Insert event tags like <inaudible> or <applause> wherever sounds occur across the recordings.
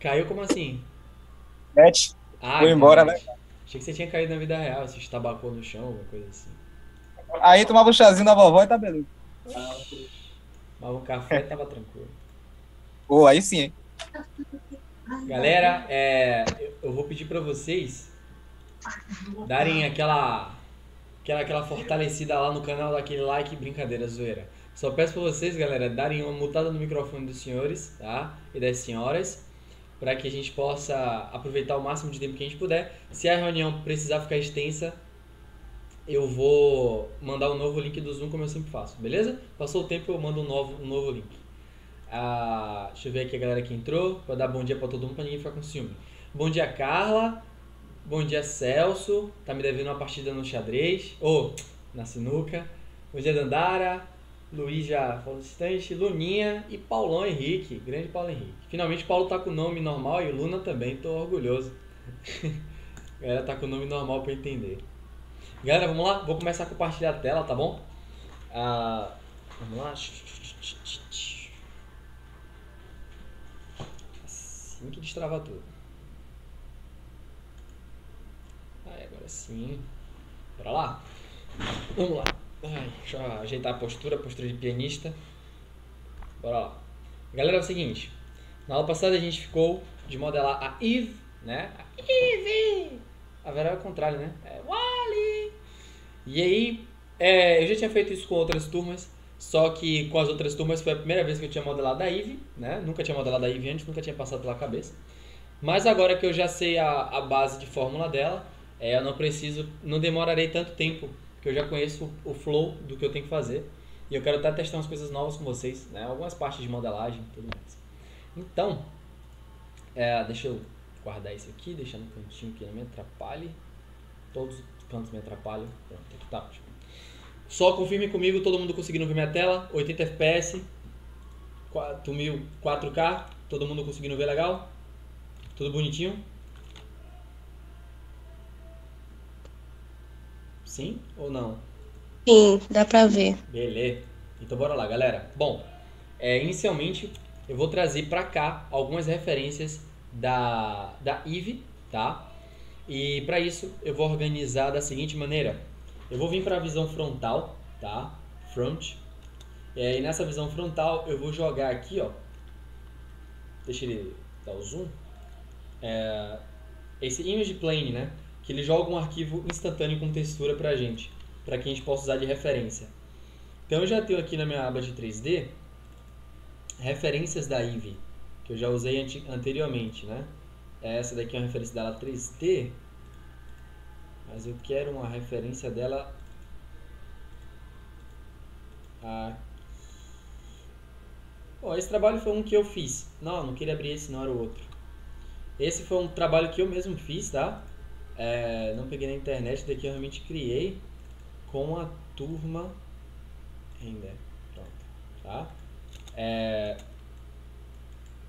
Caiu como assim? Net. Ah, Foi embora, internet. Achei que você tinha caído na vida real, se estabacou no chão, alguma coisa assim. Aí tomava o chazinho da vovó e tá beleza. Mas o café tava tranquilo. Pô, aí sim, hein? Galera, é, eu- vou pedir pra vocês darem aquela, aquela, aquela fortalecida lá no canal, daquele like, brincadeira, zoeira. Só peço pra vocês, galera, darem uma mutada no microfone dos senhores, tá? E das senhoras, para que a gente possa aproveitar o máximo de tempo que a gente puder. Se a reunião precisar ficar extensa, eu vou mandar um novo link do Zoom, como eu sempre faço, beleza? Passou o tempo, eu mando um novo, um novo link. Ah, deixa eu ver aqui a galera que entrou, pra dar bom dia pra todo mundo, pra ninguém ficar com ciúme. Bom dia, Carla. Bom dia, Celso. Tá me devendo uma partida no xadrez. Ou, na sinuca. Bom dia, Dandara. Luiz já instante. Luninha e Paulão Henrique. Grande Paulo Henrique. Finalmente, Paulo tá com o nome normal e Luna também. Tô orgulhoso. <laughs> galera tá com o nome normal pra entender. Galera, vamos lá? Vou começar a compartilhar a tela, tá bom? Ah, vamos lá. Assim que destrava tudo. Aí, agora sim. Bora lá? Vamos lá. Deixa eu ajeitar a postura, a postura de pianista. Bora lá. Galera, é o seguinte. Na aula passada a gente ficou de modelar a Eve, né? A Eve! A Vera é o contrário, né? É Wally! E aí, é, eu já tinha feito isso com outras turmas, só que com as outras turmas foi a primeira vez que eu tinha modelado a Eve, né? Nunca tinha modelado a Eve antes, nunca tinha passado pela cabeça. Mas agora que eu já sei a, a base de fórmula dela, é, eu não preciso, não demorarei tanto tempo, porque eu já conheço o, flow do que eu tenho que fazer. E eu quero até testar umas coisas novas com vocês, né? Algumas partes de modelagem e tudo mais. Então, é, deixa eu guardar isso aqui, deixar no cantinho que não me atrapalhe. Todos os cantos me atrapalham. Pronto, aqui tá ótimo. Só confirme comigo, todo mundo conseguindo ver minha tela. 80 FPS, 4000, 4K, todo mundo conseguindo ver legal? Tudo bonitinho? Sim ou não? Sim, dá pra ver. Beleza. Então bora lá, galera. Bom, é, inicialmente eu vou trazer pra cá algumas referências da, da Eve, tá? E para isso eu vou organizar da seguinte maneira. Eu vou vir para a visão frontal, tá? Front. E aí nessa visão frontal eu vou jogar aqui, ó. Deixa ele dar o zoom. É, esse image plane, né? Que ele joga um arquivo instantâneo com textura pra gente, para que a gente possa usar de referência. Então eu já tenho aqui na minha aba de 3D referências da Eve, que eu já usei ante- anteriormente, né? Essa daqui é uma referência dela 3D, mas eu quero uma referência dela. Bom, esse trabalho foi um que eu fiz. Não, não queria abrir esse, não era o outro. Esse foi um trabalho que eu mesmo fiz, tá? É, não peguei na internet, daqui eu realmente criei com a turma Render. Pronto, tá? É,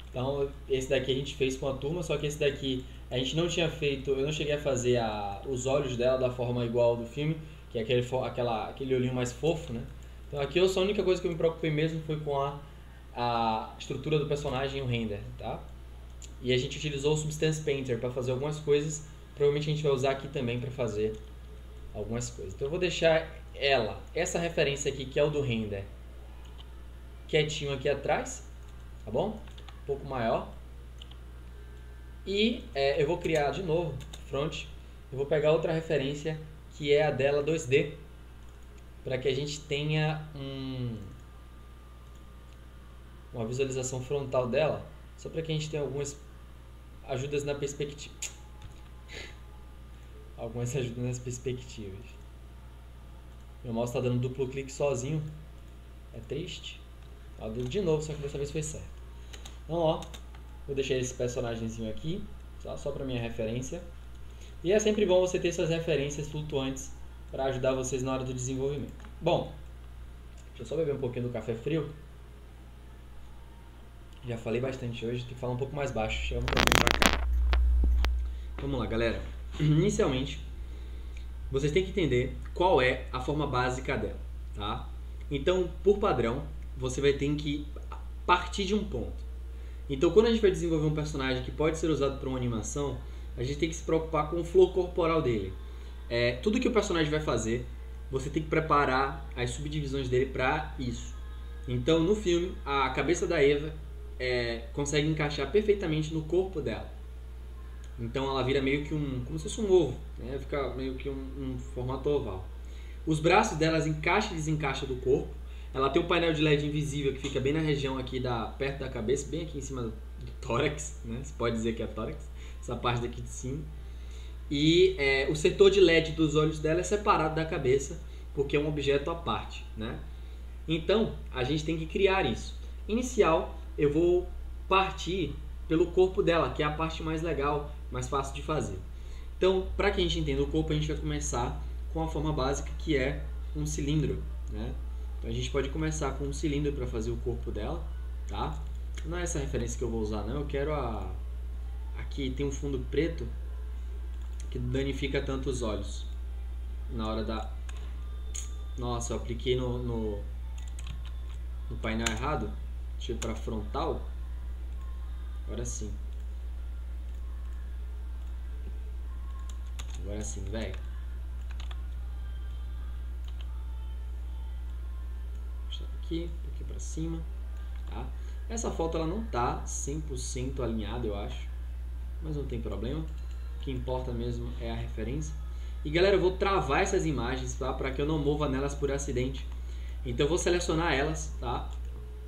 então, esse daqui a gente fez com a turma, só que esse daqui a gente não tinha feito, eu não cheguei a fazer a, os olhos dela da forma igual do filme, que é aquele, aquela, aquele olhinho mais fofo, né? Então aqui eu só a única coisa que eu me preocupei mesmo foi com a, a estrutura do personagem e o render, tá? E a gente utilizou o Substance Painter para fazer algumas coisas, provavelmente a gente vai usar aqui também para fazer algumas coisas. Então eu vou deixar ela, essa referência aqui que é o do render, quietinho aqui atrás, tá bom? Um pouco maior. E é, eu vou criar de novo, front, eu vou pegar outra referência que é a dela 2D, para que a gente tenha um, uma visualização frontal dela, só para que a gente tenha algumas ajudas na perspectiva. Algumas ajudas nas perspectivas. Meu mouse está dando duplo clique sozinho. É triste. Ó, deu de novo, só que dessa vez foi certo. Então, ó, vou deixar esse personagemzinho aqui, só, só para minha referência. E é sempre bom você ter essas referências flutuantes para ajudar vocês na hora do desenvolvimento. Bom, deixa eu só beber um pouquinho do café frio. Já falei bastante hoje, tem que falar um pouco mais baixo. Vamos lá, galera. Inicialmente, vocês têm que entender qual é a forma básica dela, tá? Então, por padrão, você vai ter que partir de um ponto. Então, quando a gente vai desenvolver um personagem que pode ser usado para uma animação, a gente tem que se preocupar com o flow corporal dele. É, tudo que o personagem vai fazer, você tem que preparar as subdivisões dele para isso. Então, no filme, a cabeça da Eva é, consegue encaixar perfeitamente no corpo dela. Então, ela vira meio que um, como se fosse um ovo, né? Fica meio que um, um formato oval. Os braços delas encaixam e desencaixam do corpo. Ela tem um painel de LED invisível que fica bem na região aqui da perto da cabeça, bem aqui em cima do tórax, né? Você pode dizer que é tórax, essa parte daqui de cima. E é, o setor de LED dos olhos dela é separado da cabeça, porque é um objeto à parte, né? Então, a gente tem que criar isso. Inicial, eu vou partir pelo corpo dela, que é a parte mais legal, mais fácil de fazer. Então, para que a gente entenda o corpo, a gente vai começar com a forma básica que é um cilindro, né? Então a gente pode começar com um cilindro para fazer o corpo dela, tá? Não é essa referência que eu vou usar, não. Eu quero a aqui tem um fundo preto que danifica tanto os olhos na hora da Nossa, eu apliquei no, no, no painel errado. Deixa para frontal. Agora sim. Agora sim, velho. aqui, aqui para cima, tá? Essa foto ela não tá 100% alinhada, eu acho, mas não tem problema. O que importa mesmo é a referência. E galera, eu vou travar essas imagens, tá? Para que eu não mova nelas por acidente. Então eu vou selecionar elas, tá?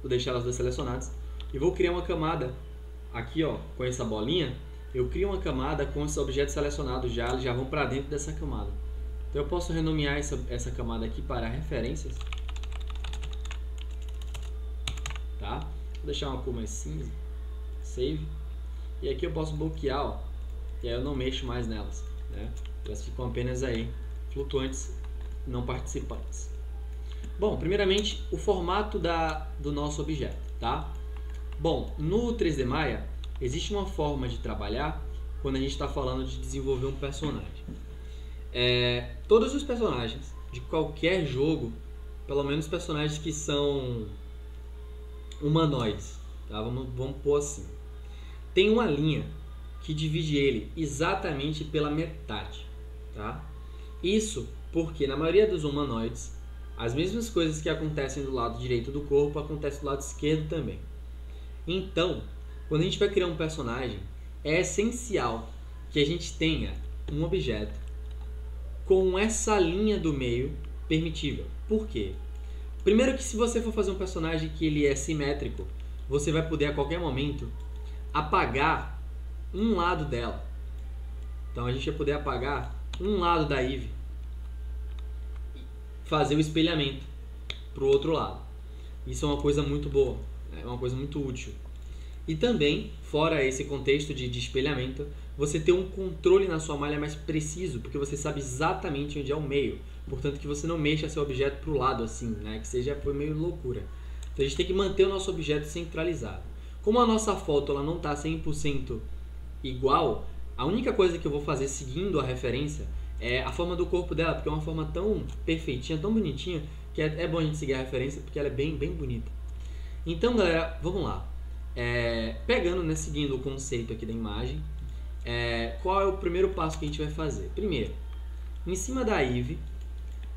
Vou deixar elas duas selecionadas e vou criar uma camada aqui, ó, com essa bolinha. Eu crio uma camada com esses objetos selecionados já, eles já vão para dentro dessa camada. Então eu posso renomear essa, essa camada aqui para referências. tá? Vou deixar uma cor mais cinza, save, e aqui eu posso bloquear, ó, e aí eu não mexo mais nelas, né? Elas ficam apenas aí, flutuantes, não participantes. Bom, primeiramente, o formato da, do nosso objeto, tá? Bom, no 3D Maya, existe uma forma de trabalhar quando a gente está falando de desenvolver um personagem. É, todos os personagens de qualquer jogo, pelo menos personagens que são humanoides, tá? vamos, vamos pôr assim. Tem uma linha que divide ele exatamente pela metade. Tá? Isso porque na maioria dos humanoides, as mesmas coisas que acontecem do lado direito do corpo acontecem do lado esquerdo também. Então, quando a gente vai criar um personagem, é essencial que a gente tenha um objeto com essa linha do meio permitível. Por quê? Primeiro que se você for fazer um personagem que ele é simétrico, você vai poder a qualquer momento apagar um lado dela. Então a gente vai poder apagar um lado da Eve, fazer o espelhamento para o outro lado. Isso é uma coisa muito boa, é uma coisa muito útil. E também, fora esse contexto de, de espelhamento, você ter um controle na sua malha mais preciso, porque você sabe exatamente onde é o meio. Portanto, que você não mexa seu objeto para o lado assim, né? Que seja por meio loucura. Então a gente tem que manter o nosso objeto centralizado. Como a nossa foto ela não está 100% igual, a única coisa que eu vou fazer seguindo a referência é a forma do corpo dela, porque é uma forma tão perfeitinha, tão bonitinha, que é, é bom a gente seguir a referência porque ela é bem, bem bonita. Então, galera, vamos lá. É, pegando, né, seguindo o conceito aqui da imagem, é, qual é o primeiro passo que a gente vai fazer? Primeiro, em cima da Eve,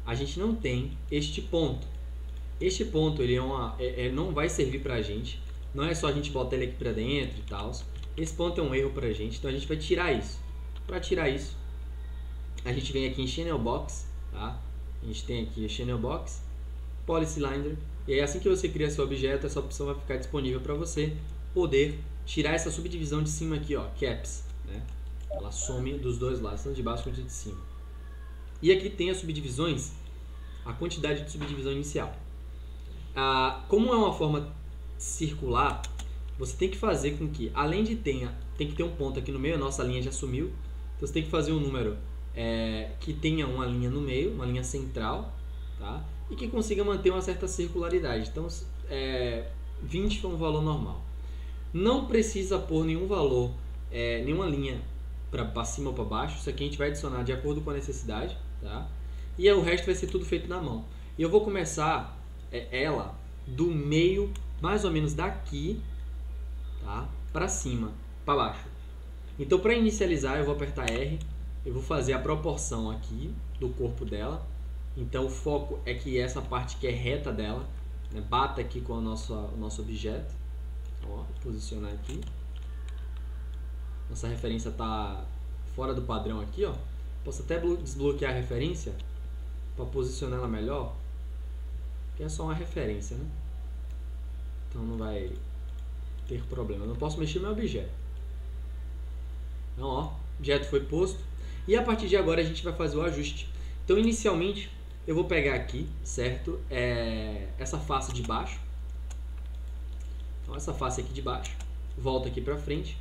a gente não tem este ponto. Este ponto ele é uma, é, é, não vai servir para a gente. Não é só a gente botar ele aqui para dentro e tal. Esse ponto é um erro para a gente, então a gente vai tirar isso. Para tirar isso, a gente vem aqui em Channel Box, tá? A gente tem aqui Channel Box, Polycylinder, e aí assim que você cria seu objeto, essa opção vai ficar disponível para você poder tirar essa subdivisão de cima aqui, ó, caps, né? Ela some dos dois lados, tanto de baixo quanto de cima. E aqui tem as subdivisões, a quantidade de subdivisão inicial. Ah, como é uma forma circular, você tem que fazer com que, além de tenha, tem que ter um ponto aqui no meio, a nossa linha já sumiu, então você tem que fazer um número é, que tenha uma linha no meio, uma linha central, tá? E que consiga manter uma certa circularidade. Então, é, 20 foi um valor normal. Não precisa pôr nenhum valor, é, nenhuma linha para cima ou para baixo. Isso aqui a gente vai adicionar de acordo com a necessidade tá? E o resto vai ser tudo feito na mão. E eu vou começar é, ela do meio, mais ou menos daqui, tá? Para cima, para baixo. Então, para inicializar, eu vou apertar R, eu vou fazer a proporção aqui do corpo dela. Então, o foco é que essa parte que é reta dela né, bata aqui com o nosso, o nosso objeto. Ó, posicionar aqui. Nossa referência está fora do padrão aqui, ó. Posso até desbloquear a referência para posicionar ela melhor. Que é só uma referência, né? Então não vai ter problema. Eu não posso mexer meu objeto. Então, ó, objeto foi posto. E a partir de agora a gente vai fazer o ajuste. Então, inicialmente, eu vou pegar aqui, certo? É, essa face de baixo. Então, essa face aqui de baixo. Volta aqui pra frente.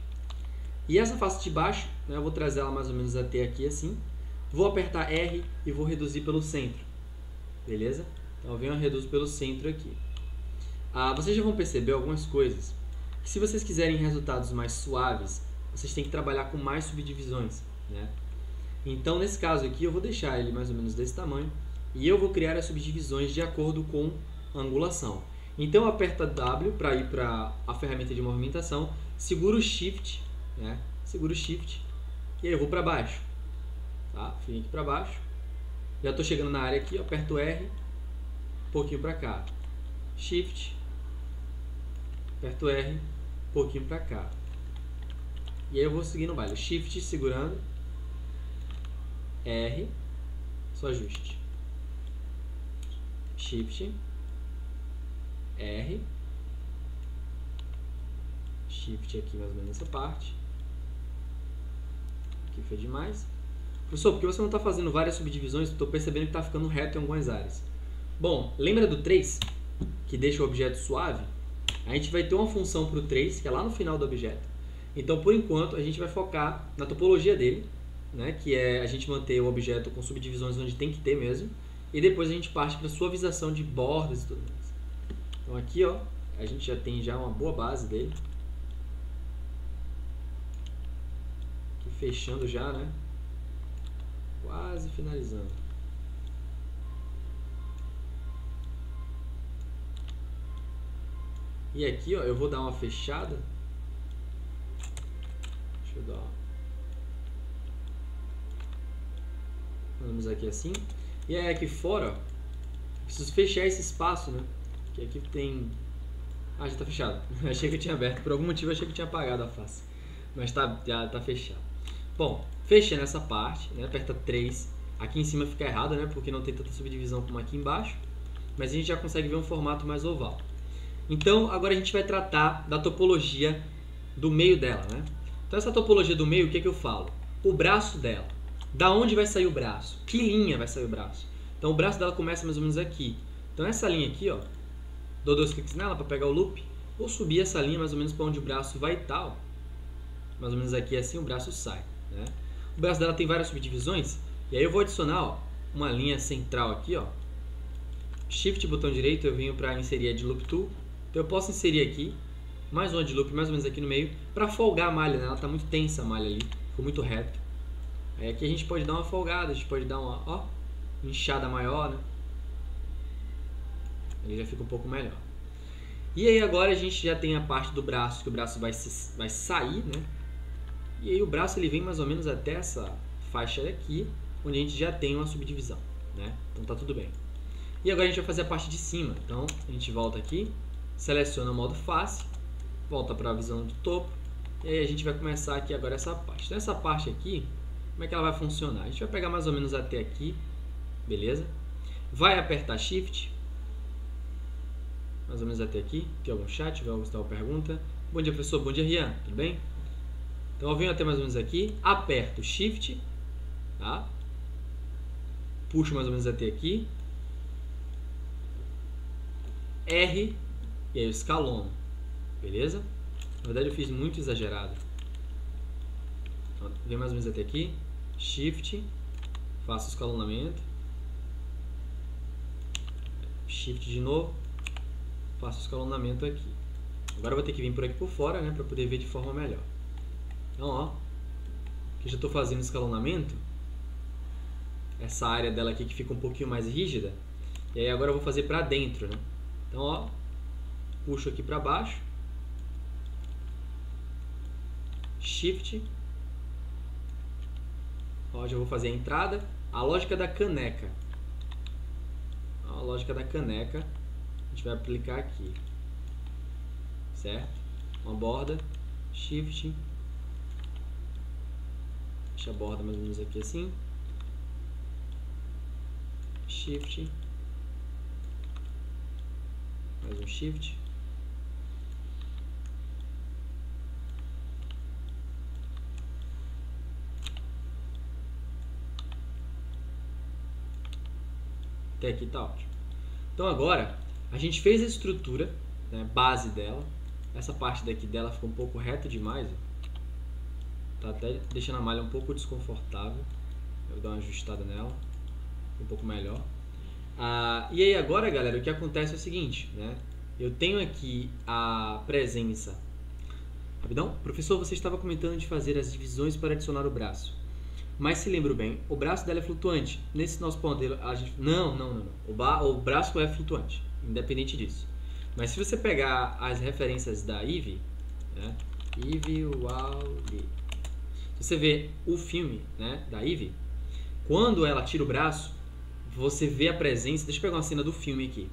E essa face de baixo, né, eu vou trazer ela mais ou menos até aqui assim. Vou apertar R e vou reduzir pelo centro. Beleza? Então eu venho e reduzo pelo centro aqui. Ah, vocês já vão perceber algumas coisas. Que se vocês quiserem resultados mais suaves, vocês têm que trabalhar com mais subdivisões. Né? Então nesse caso aqui eu vou deixar ele mais ou menos desse tamanho. E eu vou criar as subdivisões de acordo com angulação. Então aperta W para ir para a ferramenta de movimentação, segura o Shift, né? segura o Shift e aí eu vou para baixo. Tá? Vim aqui para baixo. Já estou chegando na área aqui, aperto R, um pouquinho para cá. Shift, aperto R, um pouquinho para cá. E aí eu vou seguir no baile. Shift segurando, R, só ajuste. Shift, R, Shift aqui mais ou menos nessa parte. Aqui foi demais. Professor, por que você não está fazendo várias subdivisões? Estou percebendo que está ficando reto em algumas áreas. Bom, lembra do 3, que deixa o objeto suave? A gente vai ter uma função para o 3, que é lá no final do objeto. Então, por enquanto, a gente vai focar na topologia dele, né, que é a gente manter o objeto com subdivisões onde tem que ter mesmo, e depois a gente parte para suavização de bordas e tudo mais. Então aqui, ó, a gente já tem já uma boa base dele. Aqui fechando já, né? Quase finalizando. E aqui, ó, eu vou dar uma fechada. Deixa eu dar. Vamos aqui assim. E aí aqui fora, ó, preciso fechar esse espaço, né? Que aqui tem... Ah, já tá fechado. <laughs> achei que eu tinha aberto. Por algum motivo achei que tinha apagado a face. Mas tá, já tá fechado. Bom, fechando essa parte, né? Aperta 3. Aqui em cima fica errado, né? Porque não tem tanta subdivisão como aqui embaixo. Mas a gente já consegue ver um formato mais oval. Então, agora a gente vai tratar da topologia do meio dela, né? Então, essa topologia do meio, o que, é que eu falo? O braço dela. Da onde vai sair o braço? Que linha vai sair o braço? Então, o braço dela começa mais ou menos aqui. Então, essa linha aqui, ó, dou dois cliques nela para pegar o loop. Vou subir essa linha mais ou menos para onde o braço vai ó. Mais ou menos aqui, assim, o braço sai, né? O braço dela tem várias subdivisões. E aí eu vou adicionar, ó, uma linha central aqui, ó. Shift, botão direito, eu venho para inserir a de loop tool. Então eu posso inserir aqui mais uma de loop, mais ou menos aqui no meio, para folgar a malha, né? Ela está muito tensa a malha ali, ficou muito reto. Aí aqui a gente pode dar uma folgada, a gente pode dar uma, ó, inchada maior, né? Ele já fica um pouco melhor. E aí agora a gente já tem a parte do braço, que o braço vai, se, vai sair, né? E aí o braço ele vem mais ou menos até essa faixa aqui, onde a gente já tem uma subdivisão, né? Então tá tudo bem. E agora a gente vai fazer a parte de cima. Então a gente volta aqui, seleciona o modo face, volta para a visão do topo, e aí a gente vai começar aqui agora essa parte. Então essa parte aqui, como é que ela vai funcionar? A gente vai pegar mais ou menos até aqui, beleza? Vai apertar Shift, mais ou menos até aqui. Tem algum chat? Vai alguma pergunta? Bom dia, professor. Bom dia, Rian. Tudo bem? Então eu venho até mais ou menos aqui, aperto Shift, tá? Puxo mais ou menos até aqui. R e aí eu escalono. Beleza? Na verdade eu fiz muito exagerado. Então, vem mais ou menos até aqui. Shift. Faço escalonamento. Shift de novo. Faço escalonamento aqui. Agora eu vou ter que vir por aqui por fora, né? Para poder ver de forma melhor. Então, ó. Aqui já estou fazendo escalonamento. Essa área dela aqui que fica um pouquinho mais rígida. E aí agora eu vou fazer para dentro, né? Então, ó puxo aqui para baixo. Shift. Ó, já vou fazer a entrada. A lógica da caneca. A lógica da caneca. A gente vai aplicar aqui. Certo? Uma borda. Shift. Deixa a borda mais ou menos aqui assim. Shift. Mais um Shift. Até aqui tá ótimo. Então agora, a gente fez a estrutura, né, base dela. Essa parte daqui dela ficou um pouco reta demais. Ó. Tá até deixando a malha um pouco desconfortável. Eu vou dar uma ajustada nela. Um pouco melhor. Ah, e aí agora, galera, o que acontece é o seguinte, né? Eu tenho aqui a presença... Rapidão. Professor, você estava comentando de fazer as divisões para adicionar o braço. Mas se lembro bem, o braço dela é flutuante. Nesse nosso modelo, a gente... Não, não, não. não. O, ba... o braço é flutuante, independente disso. Mas se você pegar as referências da Eve, né? Eve Wally. Se você vê o filme né, da Eve, quando ela tira o braço, você vê a presença. Deixa eu pegar uma cena do filme aqui.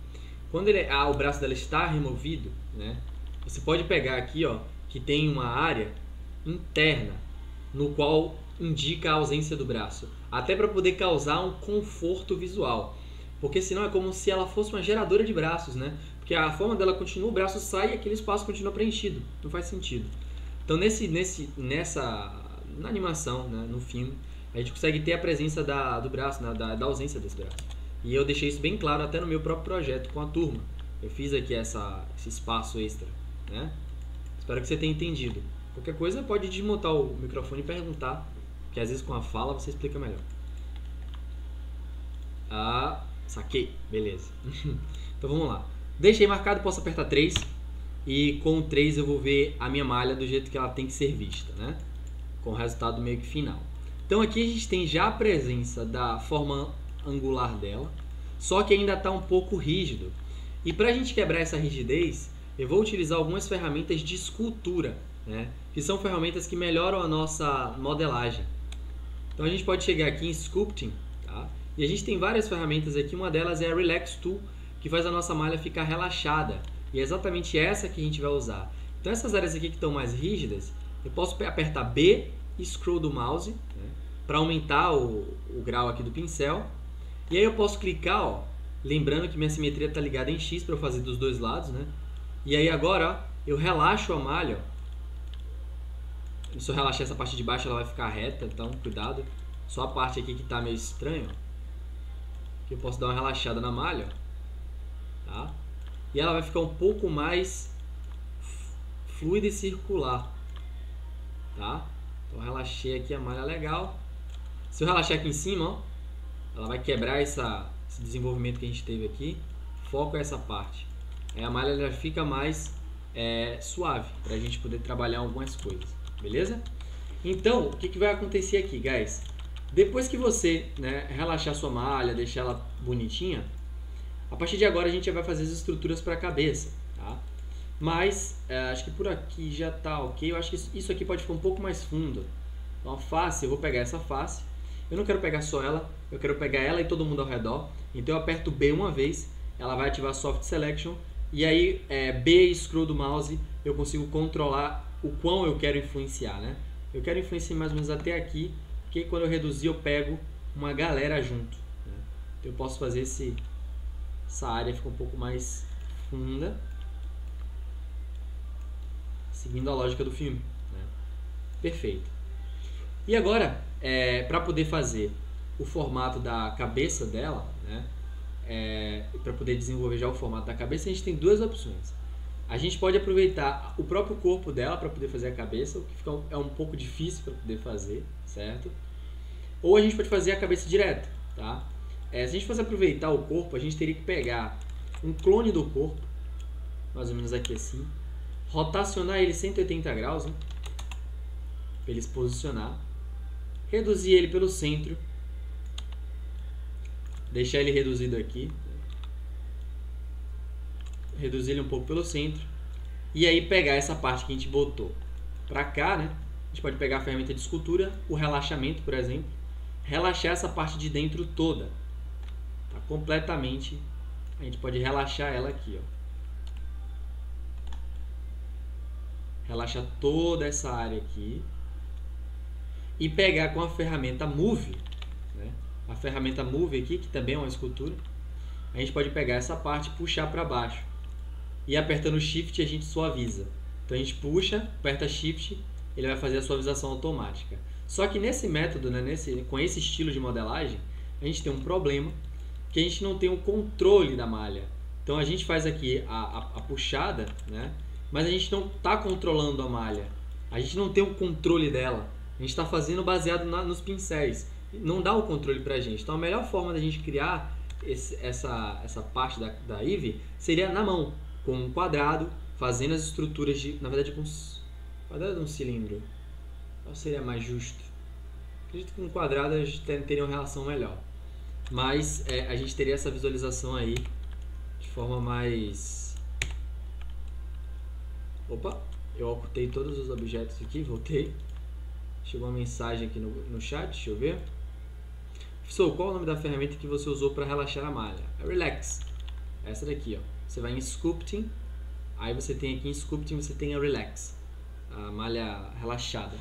Quando ele, ah, o braço dela está removido, né? Você pode pegar aqui, ó, que tem uma área interna no qual indica a ausência do braço, até para poder causar um conforto visual. Porque senão é como se ela fosse uma geradora de braços, né? Porque a forma dela continua, o braço sai e aquele espaço continua preenchido. Não faz sentido. Então nesse, nesse, nessa na animação, né, no filme, a gente consegue ter a presença da, do braço, né, da, da ausência desse braço. E eu deixei isso bem claro até no meu próprio projeto com a turma. Eu fiz aqui essa, esse espaço extra, né? Espero que você tenha entendido. Qualquer coisa pode desmontar o microfone e perguntar que às vezes com a fala você explica melhor. Ah, saquei. Beleza. <laughs> então vamos lá. Deixei marcado, posso apertar 3. E com o 3 eu vou ver a minha malha do jeito que ela tem que ser vista, né? Com o resultado meio que final. Então aqui a gente tem já a presença da forma angular dela, só que ainda está um pouco rígido. E para a gente quebrar essa rigidez, eu vou utilizar algumas ferramentas de escultura, né? que são ferramentas que melhoram a nossa modelagem. Então a gente pode chegar aqui em Sculpting, tá? e a gente tem várias ferramentas aqui, uma delas é a Relax Tool, que faz a nossa malha ficar relaxada, e é exatamente essa que a gente vai usar. Então essas áreas aqui que estão mais rígidas, eu posso apertar B e scroll do mouse, né? para aumentar o, o grau aqui do pincel, e aí eu posso clicar, ó, lembrando que minha simetria está ligada em X para eu fazer dos dois lados, né? E aí agora, ó, eu relaxo a malha, ó, se eu relaxar essa parte de baixo, ela vai ficar reta, então cuidado. Só a parte aqui que está meio estranho, que eu posso dar uma relaxada na malha, tá? E ela vai ficar um pouco mais fluida e circular, tá? Então relaxei aqui a malha legal. Se eu relaxar aqui em cima, ó, ela vai quebrar essa, esse desenvolvimento que a gente teve aqui. Foco essa parte. Aí a malha já fica mais é, suave para a gente poder trabalhar algumas coisas beleza? Então, o que, que vai acontecer aqui, guys? Depois que você né, relaxar sua malha, deixar ela bonitinha, a partir de agora a gente já vai fazer as estruturas para a cabeça, tá? Mas, é, acho que por aqui já tá ok. Eu acho que isso aqui pode ficar um pouco mais fundo. Então, a face, eu vou pegar essa face. Eu não quero pegar só ela, eu quero pegar ela e todo mundo ao redor. Então, eu aperto B uma vez, ela vai ativar Soft Selection. E aí, é, B e scroll do mouse, eu consigo controlar o quão eu quero influenciar, né? Eu quero influenciar mais ou menos até aqui, porque quando eu reduzir eu pego uma galera junto. Né? Então eu posso fazer esse, essa área ficar um pouco mais funda, seguindo a lógica do filme. Né? Perfeito. E agora, é, para poder fazer o formato da cabeça dela, né? É, para poder desenvolver já o formato da cabeça, a gente tem duas opções. A gente pode aproveitar o próprio corpo dela para poder fazer a cabeça, o que fica, é um pouco difícil para poder fazer, certo? Ou a gente pode fazer a cabeça direto, tá? É, se a gente fosse aproveitar o corpo, a gente teria que pegar um clone do corpo, mais ou menos aqui assim, rotacionar ele 180 graus, né? para ele se posicionar, reduzir ele pelo centro, deixar ele reduzido aqui, reduzir ele um pouco pelo centro e aí pegar essa parte que a gente botou pra cá, né? A gente pode pegar a ferramenta de escultura, o relaxamento, por exemplo, relaxar essa parte de dentro toda. Tá completamente. A gente pode relaxar ela aqui, ó. Relaxar toda essa área aqui. E pegar com a ferramenta Move, né? a ferramenta Move aqui, que também é uma escultura, a gente pode pegar essa parte e puxar para baixo. E apertando Shift a gente suaviza. Então a gente puxa, aperta Shift, ele vai fazer a suavização automática. Só que nesse método, né, nesse, com esse estilo de modelagem, a gente tem um problema que a gente não tem o controle da malha. Então a gente faz aqui a, a, a puxada, né, mas a gente não está controlando a malha. A gente não tem o controle dela. A gente está fazendo baseado na, nos pincéis. Não dá o controle para a gente. Então a melhor forma da gente criar esse, essa, essa parte da, da Eve seria na mão, com um quadrado, fazendo as estruturas de. Na verdade, com quadrado um cilindro. Qual seria mais justo? Acredito que um quadrado a gente teria uma relação melhor. Mas é, a gente teria essa visualização aí de forma mais. Opa! Eu ocultei todos os objetos aqui, voltei. Chegou uma mensagem aqui no, no chat, deixa eu ver. Professor, qual é o nome da ferramenta que você usou para relaxar a malha? É Relax. Essa daqui, ó. Você vai em Sculpting, aí você tem aqui em Sculpting, você tem a Relax, a malha relaxada.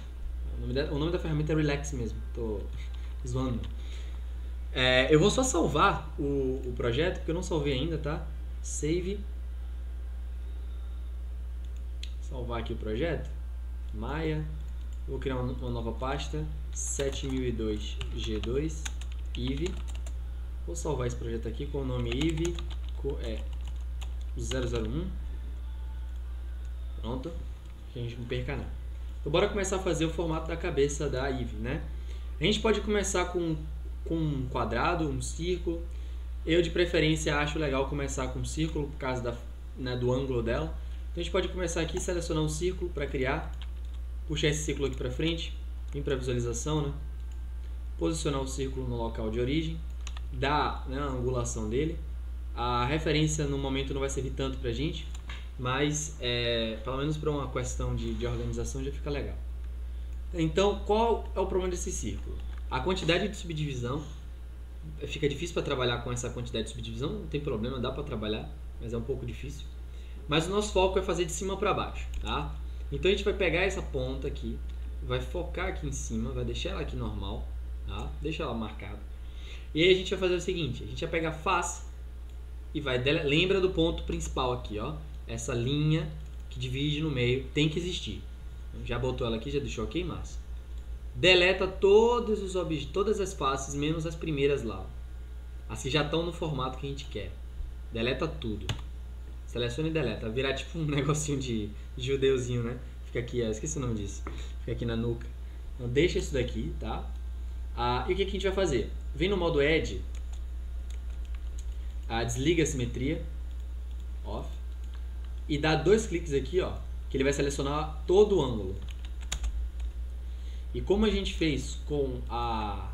O nome da, o nome da ferramenta é Relax mesmo, tô <laughs> zoando. É, eu vou só salvar o, o projeto, porque eu não salvei ainda, tá? Save. Salvar aqui o projeto. Maia. Vou criar uma, uma nova pasta. 7002 G2 Ive. Vou salvar esse projeto aqui com o nome Ive é 001. Pronto. Que a gente não perca nada. Então bora começar a fazer o formato da cabeça da Eve, né? A gente pode começar com, com um quadrado, um círculo. Eu de preferência acho legal começar com um círculo por causa da, né, do ângulo dela. Então a gente pode começar aqui, selecionar um círculo para criar. Puxar esse círculo aqui para frente. Vir para visualização, né? Posicionar o círculo no local de origem. Dar né, a angulação dele. A referência no momento não vai servir tanto para a gente, mas é, pelo menos para uma questão de, de organização já fica legal. Então, qual é o problema desse círculo? A quantidade de subdivisão fica difícil para trabalhar com essa quantidade de subdivisão, não tem problema, dá para trabalhar, mas é um pouco difícil. Mas o nosso foco é fazer de cima para baixo, tá? Então a gente vai pegar essa ponta aqui, vai focar aqui em cima, vai deixar ela aqui normal, tá? Deixa ela marcada. E aí a gente vai fazer o seguinte, a gente vai pegar face e vai lembra do ponto principal aqui, ó. Essa linha que divide no meio tem que existir. Já botou ela aqui, já deixou ok, massa. Deleta todos os objetos, todas as faces, menos as primeiras lá. As que já estão no formato que a gente quer. Deleta tudo. Seleciona e deleta. Virar tipo um <laughs> negocinho de, de judeuzinho, né? Fica aqui, esqueci o nome disso. Fica aqui na nuca. Então deixa isso daqui, tá? Ah, e o que, que a gente vai fazer? Vem no modo Edge, ah, desliga a simetria, off, e dá dois cliques aqui, ó, que ele vai selecionar todo o ângulo. E como a gente fez com a,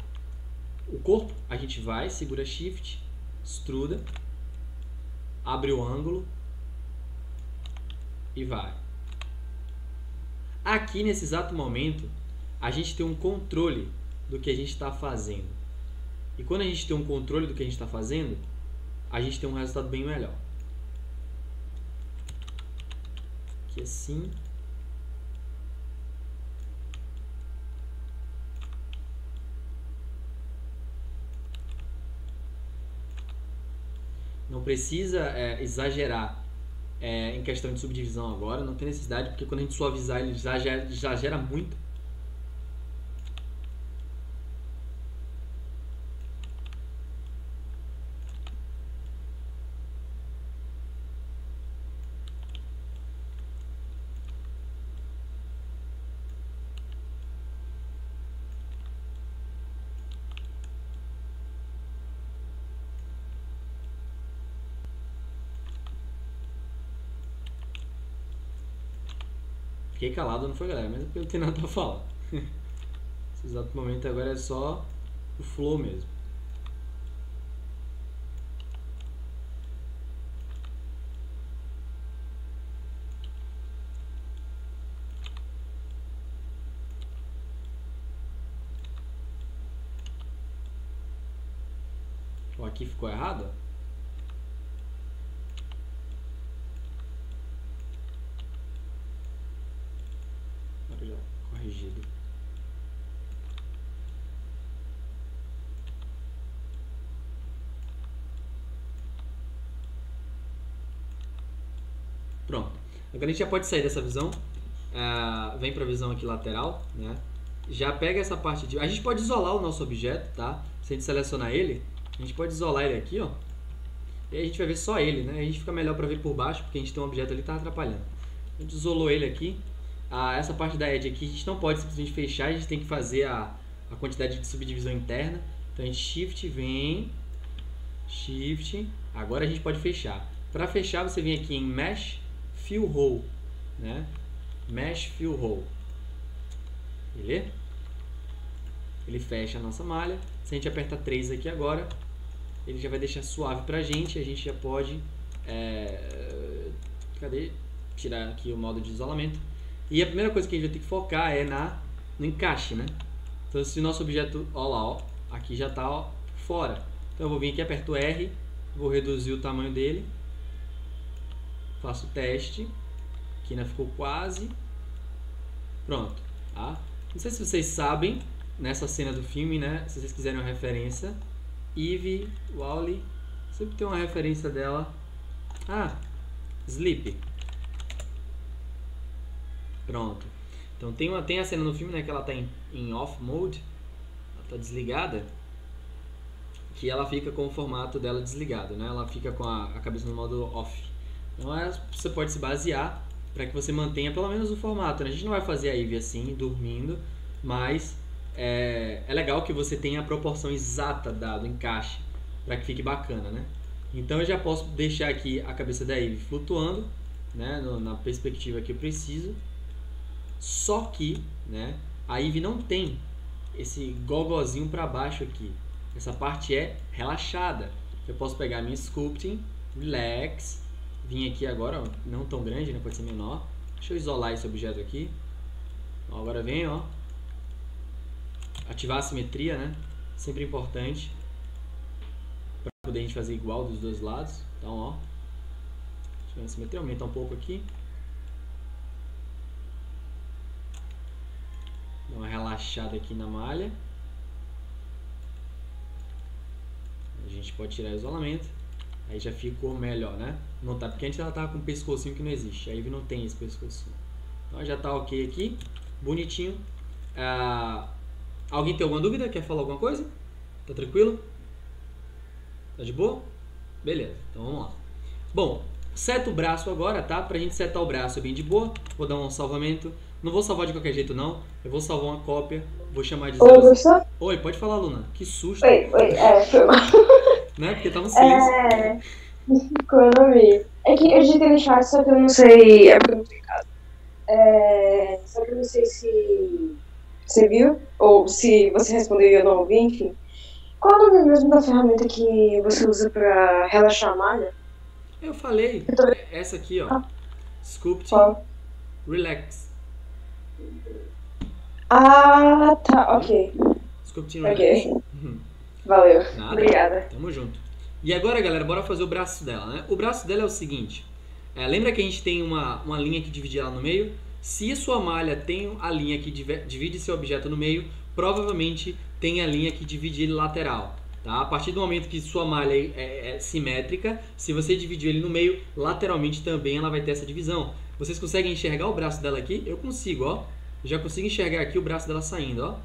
o corpo, a gente vai, segura Shift, extruda, abre o ângulo e vai. Aqui nesse exato momento, a gente tem um controle do que a gente está fazendo. E quando a gente tem um controle do que a gente está fazendo, a gente tem um resultado bem melhor. Aqui assim. Não precisa é, exagerar é, em questão de subdivisão agora, não tem necessidade, porque quando a gente suavizar ele já, já, já gera muito Fiquei calado, não foi galera, mas é eu não tenho nada a falar. <laughs> Nesse exato momento agora é só o flow mesmo. Aqui ficou errado, Agora a gente já pode sair dessa visão. Ah, vem para a visão aqui lateral, né? Já pega essa parte de... A gente pode isolar o nosso objeto, tá? Se a gente selecionar ele, a gente pode isolar ele aqui, ó. E a gente vai ver só ele, né? A gente fica melhor para ver por baixo, porque a gente tem um objeto ali que tá atrapalhando. A gente isolou ele aqui. Ah, essa parte da edge aqui a gente não pode simplesmente fechar, a gente tem que fazer a, a quantidade de subdivisão interna. Então a gente shift, vem, shift. Agora a gente pode fechar. Para fechar, você vem aqui em Mesh Fill Hole, né? Mesh Fill Hole. Beleza? Ele fecha a nossa malha. Se a gente aperta 3 aqui agora, ele já vai deixar suave pra gente. A gente já pode é, cadê? tirar aqui o modo de isolamento. E a primeira coisa que a gente vai ter que focar é na, no encaixe, né? Então se o nosso objeto, ó lá, ó, aqui já está ó, fora. Então eu vou vir aqui, aperto R, vou reduzir o tamanho dele. Faço o teste. Aqui ainda ficou quase. Pronto, tá? Não sei se vocês sabem, nessa cena do filme, né? Se vocês quiserem uma referência, Eve Wally, sempre tem uma referência dela. Ah, Sleep. Pronto. Então tem, uma, tem a cena no filme, né? Que ela tá em, em off mode, ela tá desligada, que ela fica com o formato dela desligado, né? Ela fica com a, a cabeça no modo off. Então é, você pode se basear para que você mantenha pelo menos o formato. Né? A gente não vai fazer a Eve assim, dormindo, mas é, é legal que você tenha a proporção exata da, do encaixe para que fique bacana, né? Então eu já posso deixar aqui a cabeça da Eve flutuando, né? No- na perspectiva que eu preciso. Só que, né? A Eve não tem esse gogozinho para baixo aqui. Essa parte é relaxada. Eu posso pegar minha sculpting, relax, vir aqui agora, ó, não tão grande, né? Pode ser menor. Deixa eu isolar esse objeto aqui. Ó, agora vem, ó. Ativar a simetria, né? Sempre importante. Para poder a gente fazer igual dos dois lados. Então, ó. Deixa eu a simetria, aumentar um pouco aqui. Dá uma relaxada aqui na malha. A gente pode tirar o isolamento. Aí já ficou melhor, né? Não tá, porque antes ela tava com um pescocinho que não existe. Aí não tem esse pescocinho. Então já tá ok aqui. Bonitinho. Ah, alguém tem alguma dúvida? Quer falar alguma coisa? Tá tranquilo? Tá de boa? Beleza, então vamos lá. Bom, seta o braço agora, tá? Pra gente setar o braço bem de boa. Vou dar um salvamento. Não vou salvar de qualquer jeito, não. Eu vou salvar uma cópia. Vou chamar de Oi? Oi, pode falar, Luna. Que susto, Oi, oi, é, foi mal. <laughs> né? Porque tá no silêncio. É, <laughs> quando eu vi. É que eu digitei no chat, só que eu não sei. É porque eu não tenho casa. É, só que eu não sei se você viu, ou se você respondeu e eu não ouvi, enfim. Qual é o nome mesmo da ferramenta que você usa pra relaxar a malha? Eu falei. Essa aqui, ó. Sculpting Qual? Relax. Ah, tá, ok. Sculpting Relax. Ok. Valeu. Nada. Obrigada. Tamo junto. E agora, galera, bora fazer o braço dela, né? O braço dela é o seguinte. é, lembra que a gente tem uma, uma linha que divide ela no meio? Se a sua malha tem a linha que divide seu objeto no meio, provavelmente tem a linha que divide ele lateral. Tá? A partir do momento que sua malha é, é- é simétrica, se você dividir ele no meio, lateralmente também ela vai ter essa divisão. Vocês conseguem enxergar o braço dela aqui? Eu consigo, ó. Já consigo enxergar aqui o braço dela saindo, ó.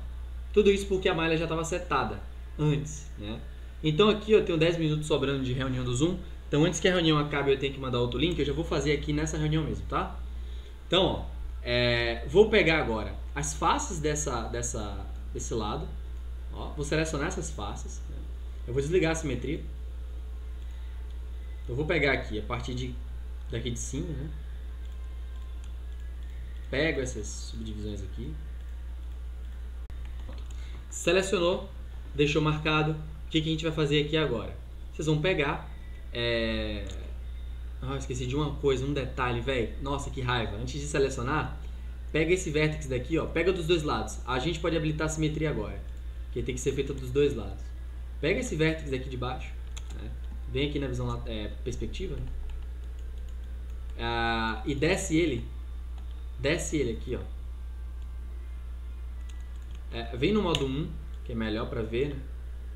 Tudo isso porque a malha já estava setada antes, né? Então aqui eu tenho 10 minutos sobrando de reunião do Zoom. Então antes que a reunião acabe eu tenho que mandar outro link, eu já vou fazer aqui nessa reunião mesmo, tá? Então, ó, é, vou pegar agora as faces dessa, dessa, desse lado. Ó, vou selecionar essas faces. né? Eu vou desligar a simetria. Eu vou pegar aqui a partir de daqui de cima, né? Pego essas subdivisões aqui. Selecionou, deixou marcado. O que, que a gente vai fazer aqui agora? Vocês vão pegar. É... Ah, esqueci de uma coisa, um detalhe, velho. Nossa, que raiva. Antes de selecionar, pega esse vértex daqui, ó. Pega dos dois lados. A gente pode habilitar a simetria agora. Que tem que ser feita dos dois lados. Pega esse vértex aqui de baixo. vem aqui na visão é, perspectiva, né? Ah, e desce ele, desce ele aqui, ó. É, vem no modo 1, que é melhor pra ver, né?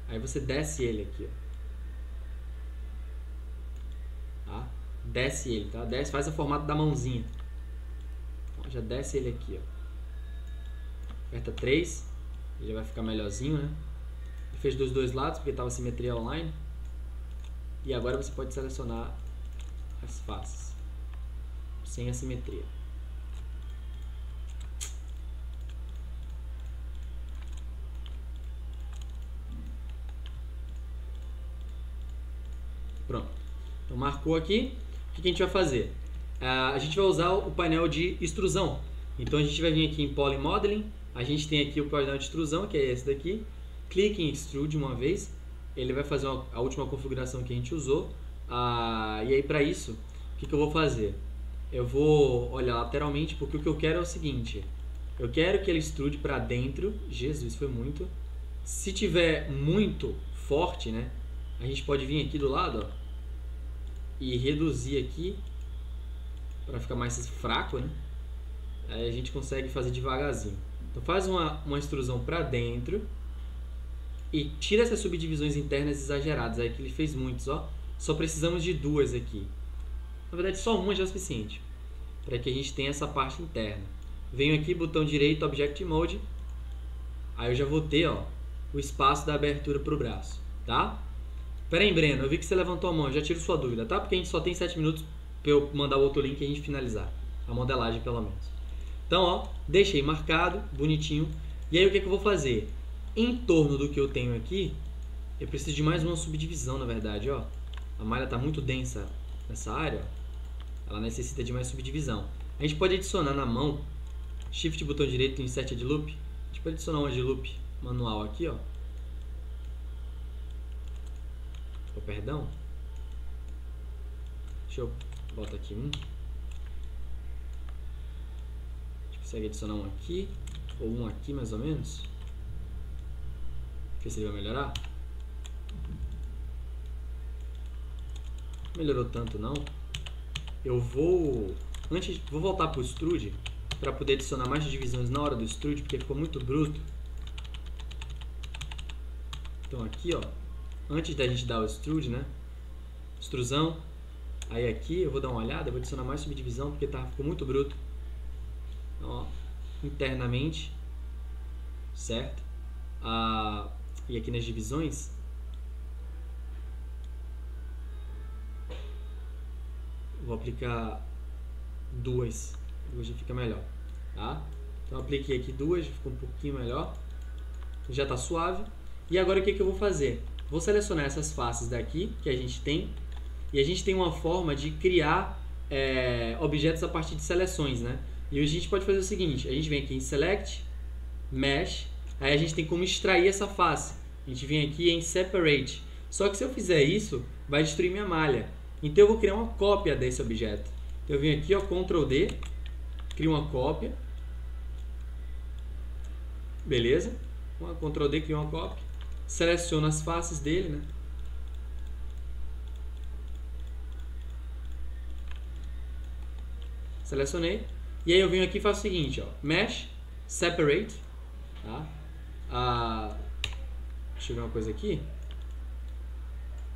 Aí você desce ele aqui, ó. Tá? Desce ele, tá? Desce, faz o formato da mãozinha. Ó, já desce ele aqui, ó. Aperta 3, ele vai ficar melhorzinho, né? Fez dos dois lados porque estava simetria online. E agora você pode selecionar as faces sem assimetria. Pronto. Então marcou aqui. O que a gente vai fazer? Ah, a gente vai usar o painel de extrusão. Então a gente vai vir aqui em Poly Modeling. A gente tem aqui o painel de extrusão, que é esse daqui. Clique em Extrude uma vez. Ele vai fazer a última configuração que a gente usou. Ah, e aí para isso, o que eu vou fazer? Eu vou olhar lateralmente porque o que eu quero é o seguinte. Eu quero que ele extrude para dentro. Jesus, foi muito. Se tiver muito forte, né? A gente pode vir aqui do lado, ó, e reduzir aqui para ficar mais fraco, né? Aí a gente consegue fazer devagarzinho. Então faz uma, uma extrusão para dentro e tira essas subdivisões internas exageradas aí que ele fez muitos, ó. Só precisamos de duas aqui. Na verdade, só uma já é o suficiente para que a gente tenha essa parte interna. Venho aqui, botão direito, Object Mode. Aí eu já vou ter, ó, o espaço da abertura para o braço, tá? Pera aí, Breno, eu vi que você levantou a mão, já tiro sua dúvida, tá? Porque a gente só tem 7 minutos para eu mandar o outro link e a gente finalizar. A modelagem, pelo menos. Então, ó, deixei marcado, bonitinho. E aí o que, que eu vou fazer? Em torno do que eu tenho aqui, eu preciso de mais uma subdivisão, na verdade, ó. A malha está muito densa nessa área, ó. Ela necessita de mais subdivisão. A gente pode adicionar na mão, Shift botão direito Insert Add Loop. A gente pode adicionar um Add Loop manual aqui, ó. Perdão. Deixa eu botar aqui um. A gente consegue adicionar um aqui, ou um aqui mais ou menos. Ver se ele vai melhorar. Melhorou tanto não. Eu vou antes vou voltar pro extrude para poder adicionar mais divisões na hora do extrude, porque ficou muito bruto. Então aqui, ó, antes da gente dar o extrude, né? Extrusão. Aí aqui eu vou dar uma olhada, vou adicionar mais subdivisão porque tá ficou muito bruto. Então, ó, internamente, certo? Ah, e aqui nas divisões, vou aplicar duas, já fica melhor, tá? Então apliquei aqui duas, ficou um pouquinho melhor, já está suave. E agora o que, que eu vou fazer? Vou selecionar essas faces daqui que a gente tem e a gente tem uma forma de criar é, objetos a partir de seleções, né? E a gente pode fazer o seguinte: a gente vem aqui em Select, Mesh, aí a gente tem como extrair essa face. A gente vem aqui em Separate. Só que se eu fizer isso, vai destruir minha malha. Então eu vou criar uma cópia desse objeto. Eu venho aqui, ó, Ctrl D, crio uma cópia. Beleza? Ctrl D, crio uma cópia. Seleciono as faces dele, né? Selecionei. E aí eu venho aqui e faço o seguinte, ó. Mesh, Separate. Tá? Ah, deixa eu ver uma coisa aqui.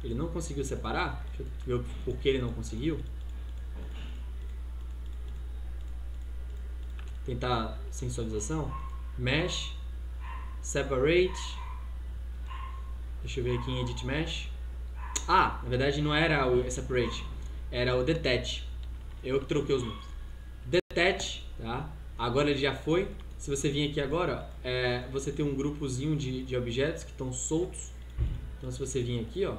Ele não conseguiu separar. Deixa eu ver por que ele não conseguiu. Tentar sensualização. Mesh. Separate. Deixa eu ver aqui em Edit Mesh. Ah, na verdade não era o Separate. Era o Detach. Eu que troquei os nomes. Detach, tá? Agora ele já foi. Se você vir aqui agora, é, você tem um grupozinho de, de objetos que estão soltos. Então se você vir aqui, ó,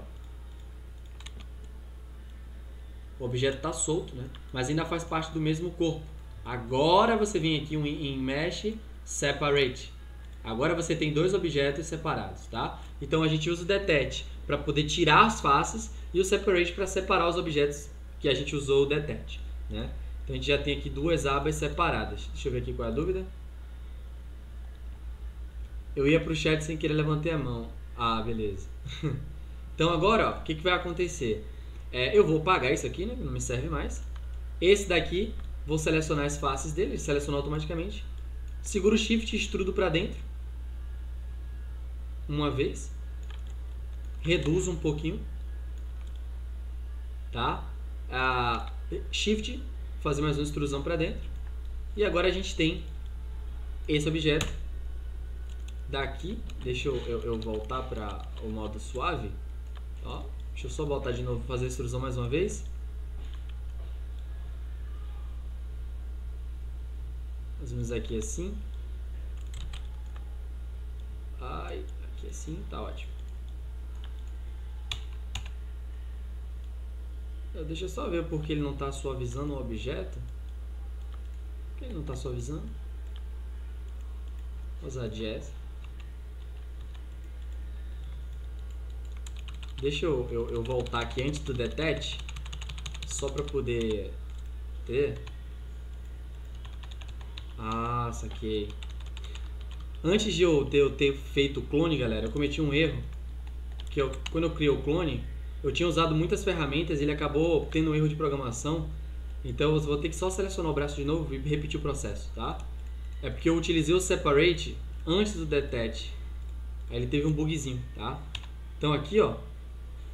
o objeto está solto, né? Mas ainda faz parte do mesmo corpo. Agora você vem aqui em Mesh Separate. Agora você tem dois objetos separados, tá? Então a gente usa o Detach para poder tirar as faces e o Separate para separar os objetos que a gente usou o Detach, né? Então a gente já tem aqui duas abas separadas. Deixa eu ver aqui qual é a dúvida. Eu ia para o chat sem querer levantei a mão. Ah, beleza. <laughs> Então agora, o que, que vai acontecer? É, eu vou apagar isso aqui, né? Não me serve mais. Esse daqui, vou selecionar as faces dele, ele selecionou automaticamente. Seguro o Shift e extrudo para dentro. Uma vez. Reduzo um pouquinho. Tá? Shift, fazer mais uma extrusão para dentro. E agora a gente tem esse objeto daqui. Deixa eu, eu, eu voltar para o modo suave. Ó, deixa eu só voltar de novo, fazer a extrusão mais uma vez. Aqui assim. Ai, aqui assim, tá ótimo. Eu, deixa eu só ver porque ele não está suavizando o objeto. Por que ele não está suavizando? Vou usar jazz. Deixa eu, eu, eu voltar aqui antes do detect, só para poder ter. Ah, saquei. Antes de eu ter, eu ter feito o clone, galera, eu cometi um erro. Que eu, quando eu criei o clone, eu tinha usado muitas ferramentas e ele acabou tendo um erro de programação. Então eu vou ter que só selecionar o braço de novo e repetir o processo, tá? É porque eu utilizei o separate antes do detect. Aí ele teve um bugzinho, tá? Então aqui, ó,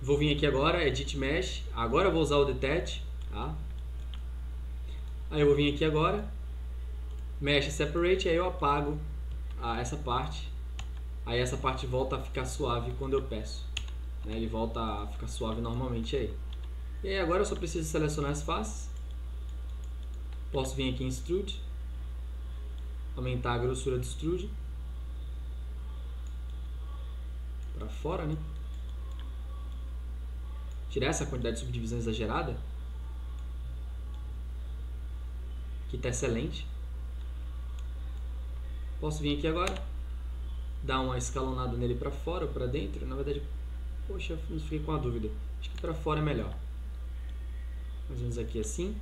vou vir aqui agora, edit mesh. Agora eu vou usar o detect, tá? Aí eu vou vir aqui agora, mesh separate, aí eu apago ah, essa parte. Aí essa parte volta a ficar suave quando eu peço. Né? Ele volta a ficar suave normalmente aí. E aí agora eu só preciso selecionar as faces. Posso vir aqui em Extrude. Aumentar a grossura do Extrude. Para fora, né? Tirar essa quantidade de subdivisão exagerada. Que está excelente. Posso vir aqui agora. Dar uma escalonada nele para fora ou para dentro. Na verdade, Poxa, eu fiquei com a dúvida. Acho que para fora é melhor. Mais ou menos aqui assim.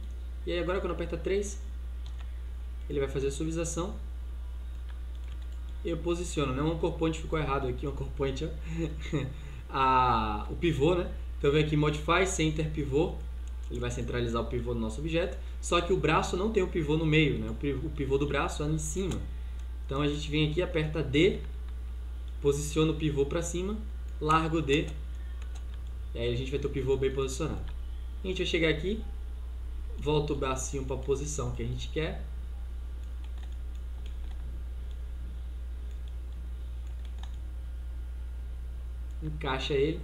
E aí agora quando aperta 3, ele vai fazer a suavização. Eu posiciono, né? Um core point ficou errado aqui, um core point, <laughs> a, o pivô, né? Então vem aqui Modify Center Pivô. Ele vai centralizar o pivô do nosso objeto. Só que o braço não tem o pivô no meio, né? O pivô do braço é em cima. Então a gente vem aqui, aperta D, posiciona o pivô para cima largo D. E aí a gente vai ter o pivô bem posicionado. A gente vai chegar aqui, volta o bracinho para a posição que a gente quer. Encaixa ele.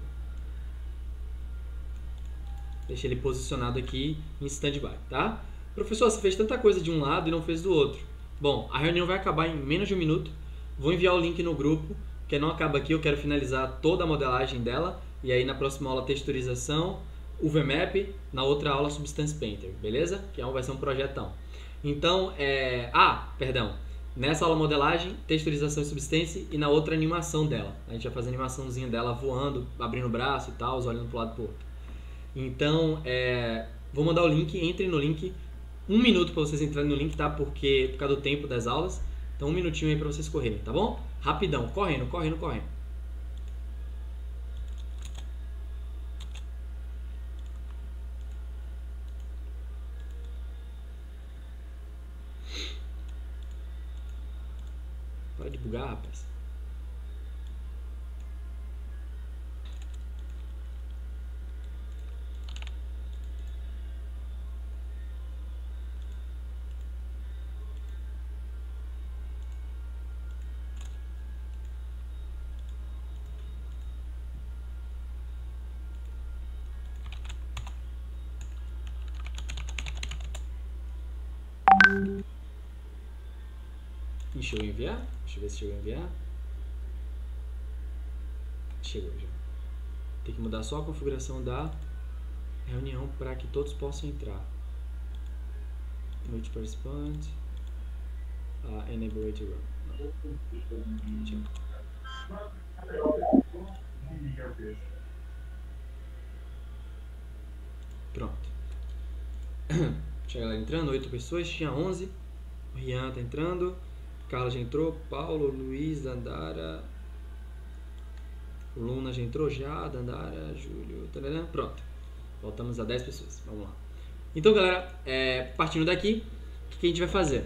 Deixa ele posicionado aqui em stand-by, tá? Professor, você fez tanta coisa de um lado e não fez do outro. Bom, a reunião vai acabar em menos de um minuto. Vou enviar o link no grupo que não acaba aqui, eu quero finalizar toda a modelagem dela e aí na próxima aula texturização, UVMap, na outra aula Substance Painter, beleza? Que é vai ser um projetão. Então, é... ah, perdão, nessa aula modelagem, texturização e substance e na outra animação dela. A gente vai fazer a animaçãozinha dela voando, abrindo o braço e tal, olhando para o lado pro outro. Então, é... vou mandar o link, entre no link, um minuto para vocês entrarem no link, tá? Porque por causa do tempo das aulas. Então, um minutinho aí para vocês correrem, tá bom? Rapidão, correndo, correndo, correndo. Para de bugar, rapaz. Deixa eu enviar. Deixa eu ver se chegou a enviar. Chegou já. Tem que mudar só a configuração da reunião para que todos possam entrar. For respond. Uh, enable wait to run. Pronto. Chega lá entrando, 8 pessoas, tinha 11. O Rian tá entrando. Carla já entrou. Paulo, Luiz, Andara. Luna já entrou já, Dandara, Júlio, pronto. Voltamos a 10 pessoas. Vamos lá. Então, galera, é, partindo daqui, o que, que a gente vai fazer?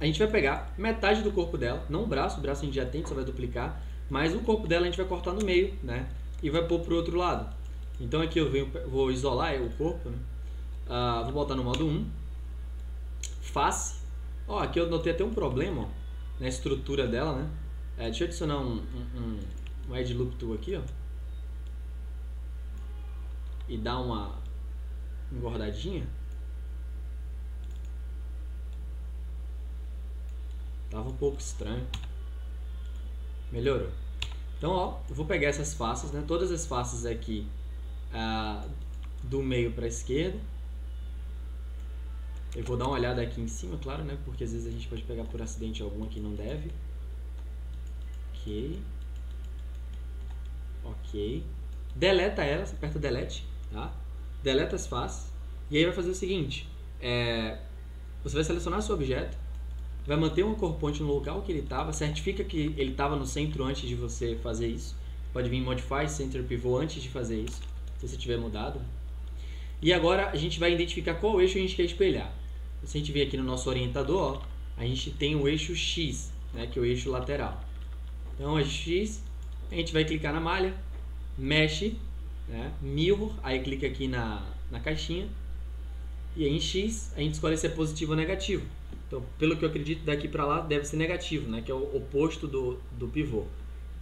A gente vai pegar metade do corpo dela, não o braço, o braço a gente já tem, só vai duplicar, mas o corpo dela a gente vai cortar no meio, né? E vai pôr pro outro lado. Então aqui eu venho, vou isolar o corpo, né? Ah, vou botar no modo 1. Face. Ó, aqui eu notei até um problema ó, na estrutura dela, né? É, deixa eu adicionar um, um, um, um Edge Loop Tool aqui, ó. E dar uma engordadinha. Tava um pouco estranho. Melhorou. Então, ó, eu vou pegar essas faces, né? Todas as faces aqui ah, do meio para a esquerda. Eu vou dar uma olhada aqui em cima, claro, né? Porque às vezes a gente pode pegar por acidente alguma que não deve. Ok. Ok. Deleta ela, você aperta delete, tá? Deleta as faces. E aí vai fazer o seguinte. É, você vai selecionar seu objeto. Vai manter um core point no local que ele estava. Certifica que ele estava no centro antes de você fazer isso. Pode vir Modify Center Pivot antes de fazer isso. Se você tiver mudado. E agora a gente vai identificar qual eixo a gente quer espelhar. Se a gente vir aqui no nosso orientador, ó, a gente tem o eixo X, né, que é o eixo lateral. Então, eixo X, a gente vai clicar na malha, mexe, né, mirror, aí clica aqui na, na caixinha, e aí em X a gente escolhe se é positivo ou negativo. Então, pelo que eu acredito, daqui para lá deve ser negativo, né, que é o oposto do, do pivô.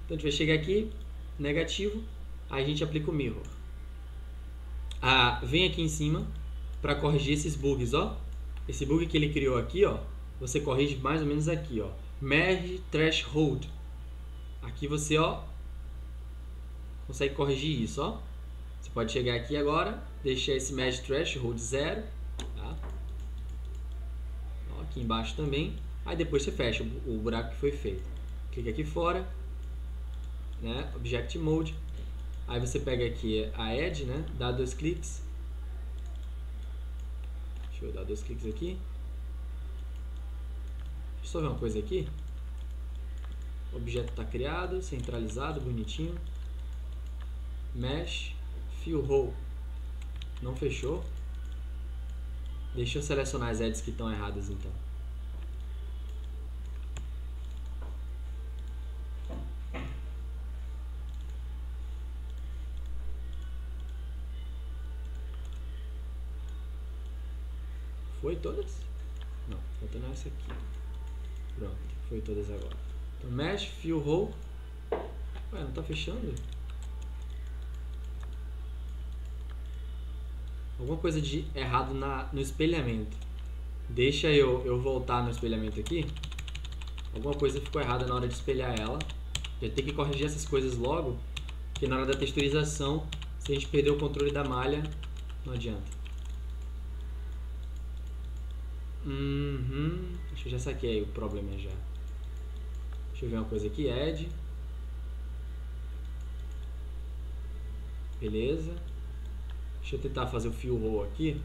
Então, a gente vai chegar aqui, negativo, aí a gente aplica o mirror. Ah, vem aqui em cima para corrigir esses bugs, ó. Esse bug que ele criou aqui, ó, você corrige mais ou menos aqui, ó. Merge threshold. Aqui você, ó, consegue corrigir isso, ó. Você pode chegar aqui agora, deixar esse merge threshold zero, tá? Ó, aqui embaixo também. Aí depois você fecha o buraco que foi feito. Clica aqui fora, né? Object Mode. Aí você pega aqui a Edge, né? Dá dois cliques Deixa eu dar dois cliques aqui. Deixa eu só ver uma coisa aqui. O objeto está criado, centralizado, bonitinho. Mesh, Fill Hole. Não fechou. Deixa eu selecionar as edges que estão erradas então. Foi todas? Não, faltando essa aqui. Pronto, foi todas agora. Então, mesh, fill hole. Ué, não tá fechando? Alguma coisa de errado na, no espelhamento. Deixa eu, eu voltar no espelhamento aqui. Alguma coisa ficou errada na hora de espelhar ela. Já tem que corrigir essas coisas logo. Porque na hora da texturização, se a gente perder o controle da malha, não adianta. Uhum. Acho que já saquei o problema já. Deixa eu ver uma coisa aqui. Add. Beleza. Deixa eu tentar fazer o fio roll aqui.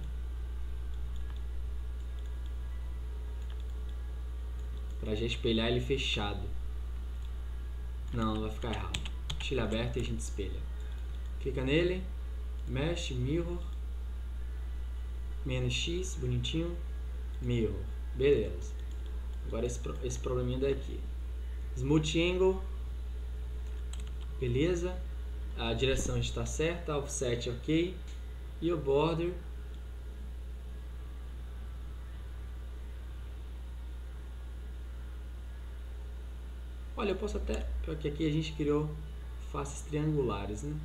Pra já espelhar ele fechado. Não, vai ficar errado. Deixa ele aberto e a gente espelha. Clica nele. Mesh, mirror. Menos X, bonitinho. Mirror. Beleza. Agora esse, esse probleminha daqui. Smooth Angle. Beleza. A direção está certa. Offset ok. E o border. Olha, eu posso até... Porque aqui a gente criou faces triangulares, né?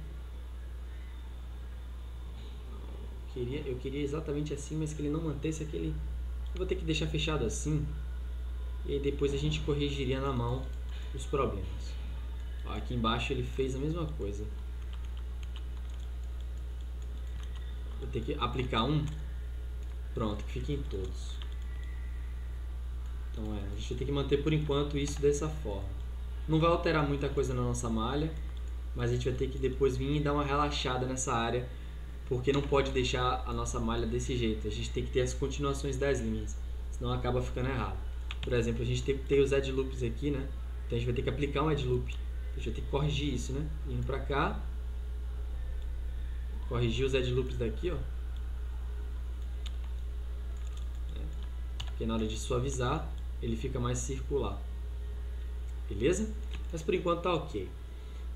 Queria, eu queria exatamente assim, mas que ele não mantesse aquele eu vou ter que deixar fechado assim. E depois a gente corrigiria na mão os problemas. Ó, aqui embaixo ele fez a mesma coisa. Vou ter que aplicar um. Pronto, que fique em todos. Então é, a gente ter que manter por enquanto isso dessa forma. Não vai alterar muita coisa na nossa malha, mas a gente vai ter que depois vir e dar uma relaxada nessa área porque não pode deixar a nossa malha desse jeito. A gente tem que ter as continuações das linhas, senão acaba ficando errado. Por exemplo, a gente tem que ter os edge loops aqui, né? Então a gente vai ter que aplicar um edge loop Deixa eu ter que corrigir isso, né? Indo pra cá. Corrigir os edge loops daqui, ó. É. Porque na hora de suavizar, ele fica mais circular. Beleza? Mas por enquanto tá ok.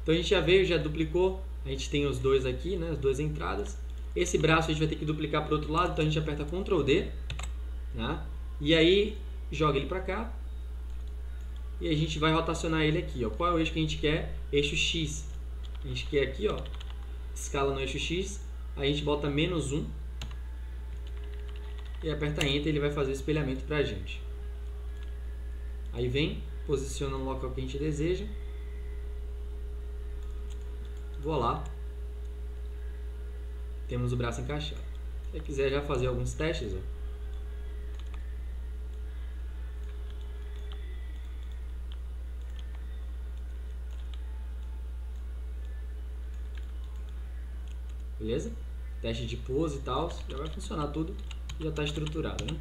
Então a gente já veio, já duplicou. A gente tem os dois aqui, né? As duas entradas. Esse braço a gente vai ter que duplicar para o outro lado, então a gente aperta Ctrl D, né? E aí joga ele para cá. E a gente vai rotacionar ele aqui, ó. Qual é o eixo que a gente quer? Eixo X. A gente quer aqui, ó, escala no eixo X. A gente bota menos 1. E aperta Enter, ele vai fazer o espelhamento pra gente. Aí vem, posiciona no local que a gente deseja. Vou lá. Temos o braço encaixado. Se você quiser já fazer alguns testes, ó. Beleza? Teste de pose e tal, já vai funcionar tudo, já está estruturado, né?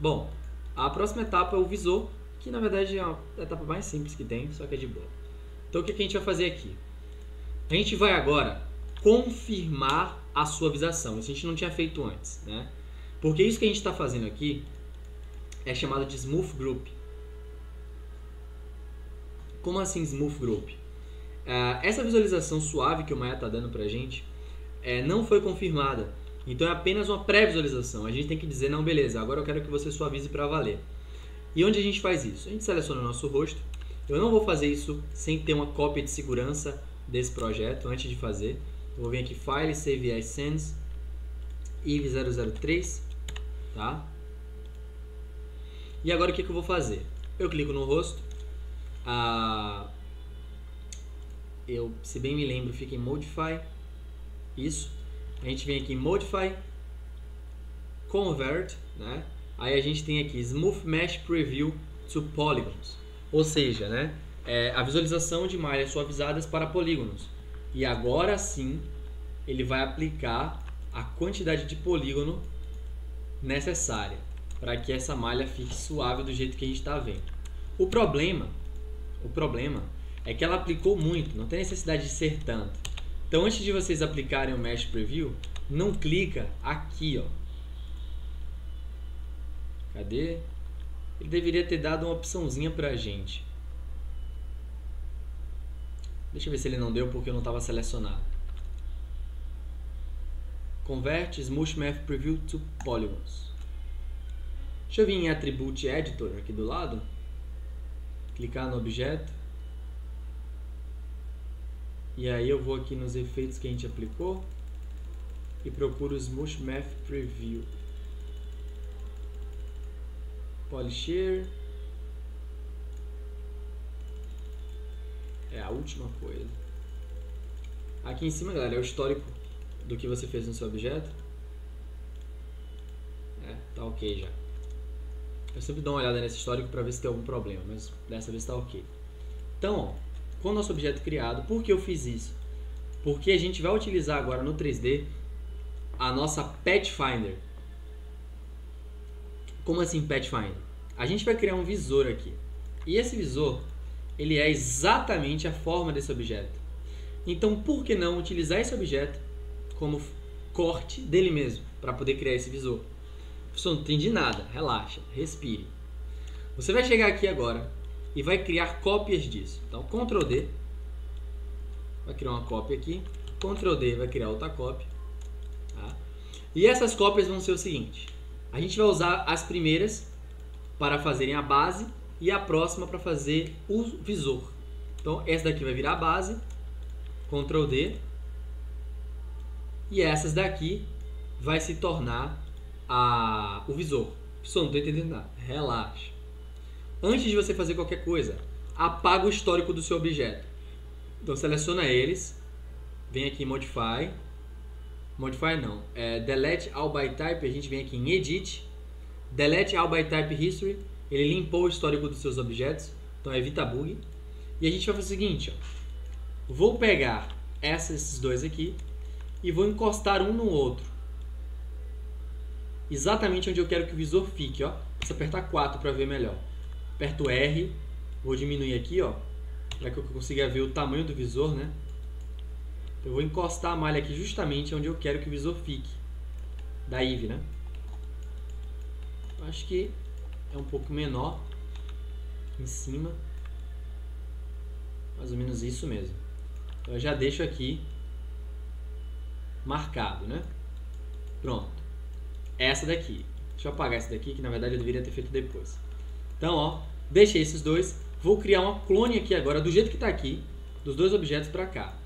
Bom, a próxima etapa é o visor, que na verdade é a etapa mais simples que tem, só que é de boa. Então o que a gente vai fazer aqui? A gente vai agora confirmar a suavização. Isso a gente não tinha feito antes, né? Porque isso que a gente está fazendo aqui é chamado de Smooth Group. Como assim Smooth Group? Uh, essa visualização suave que o Maia está dando para a gente é, não foi confirmada. Então é apenas uma pré-visualização. A gente tem que dizer, não, beleza, agora eu quero que você suavize para valer. E onde a gente faz isso? A gente seleciona o nosso rosto. Eu não vou fazer isso sem ter uma cópia de segurança desse projeto antes de fazer. Vou vir aqui File, Save as Scenes, IV003, tá? E agora o que, que eu vou fazer? Eu clico no rosto, ah, eu, se bem me lembro, fica em Modify, isso. A gente vem aqui em Modify, Convert, né? Aí a gente tem aqui Smooth Mesh Preview to Polygons. Ou seja, né? É a visualização de malhas suavizadas para polígonos. E agora sim ele vai aplicar a quantidade de polígono necessária para que essa malha fique suave do jeito que a gente está vendo. O problema, o problema é que ela aplicou muito, não tem necessidade de ser tanto. Então, antes de vocês aplicarem o Mesh Preview, não clica aqui, ó. Cadê? Ele deveria ter dado uma opçãozinha pra gente. Deixa eu ver se ele não deu porque eu não estava selecionado. Convert Smooth Math Preview to Polygons. Deixa eu vir em Attribute Editor aqui do lado. Clicar no objeto. E aí eu vou aqui nos efeitos que a gente aplicou e procuro Smooth Math Preview. Polishare. É a última coisa. Aqui em cima, galera, é o histórico do que você fez no seu objeto. É, tá ok já. Eu sempre dou uma olhada nesse histórico para ver se tem algum problema, mas dessa vez está ok. Então, ó, com o nosso objeto criado. Por que eu fiz isso? Porque a gente vai utilizar agora no 3D a nossa Pathfinder. Como assim Pathfinder? A gente vai criar um visor aqui. E esse visor, ele é exatamente a forma desse objeto. Então, por que não utilizar esse objeto como corte dele mesmo, para poder criar esse visor? Você não entende nada, relaxa, respire. Você vai chegar aqui agora e vai criar cópias disso. Então, Ctrl D, vai criar uma cópia aqui, Ctrl D vai criar outra cópia. Tá? E essas cópias vão ser o seguinte: a gente vai usar as primeiras para fazerem a base e a próxima para fazer o visor. Então, essa daqui vai virar a base, Ctrl D, e essas daqui vai se tornar a, o visor. Pessoal, não estou entendendo nada. Relaxa. Antes de você fazer qualquer coisa, apaga o histórico do seu objeto. Então seleciona eles, vem aqui em Modify, Modify não, é Delete All by Type, a gente vem aqui em Edit, Delete All by Type History, ele limpou o histórico dos seus objetos, então evita bug. E a gente vai fazer o seguinte, ó, vou pegar esses dois aqui e vou encostar um no outro. Exatamente onde eu quero que o visor fique, ó. Vou apertar 4 para ver melhor. Aperto R, vou diminuir aqui, ó. para que eu consiga ver o tamanho do visor, né? Eu vou encostar a malha aqui justamente onde eu quero que o visor fique. Da Eve, né? Acho que é um pouco menor em cima. Mais ou menos isso mesmo. Eu já deixo aqui marcado, né? Pronto. Essa daqui. Deixa eu apagar essa daqui, que na verdade eu deveria ter feito depois. Então, ó, deixei esses dois. Vou criar uma clone aqui agora, do jeito que está aqui, dos dois objetos para cá.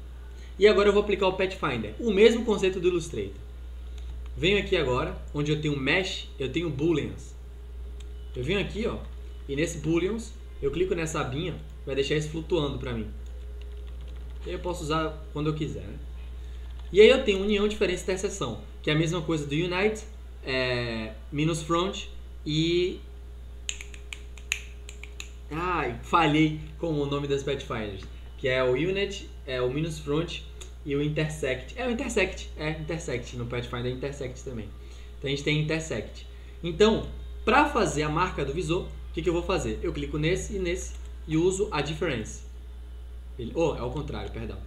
E agora eu vou aplicar o Pathfinder, o mesmo conceito do Illustrator. Venho aqui agora, onde eu tenho Mesh, eu tenho Booleans. Eu venho aqui, ó, e nesse Booleans, eu clico nessa abinha, vai deixar isso flutuando para mim. E eu posso usar quando eu quiser, né? E aí eu tenho união, diferença e interseção, que é a mesma coisa do unite, é, minus front e... Ai, falhei com o nome das pathfinders, que é o unit, é o minus front e o intersect. É o intersect, é intersect, no pathfinder é intersect também. Então a gente tem intersect. Então, para fazer a marca do visor, o que, que eu vou fazer? Eu clico nesse e nesse e uso a difference. Ele, oh, é o contrário, perdão.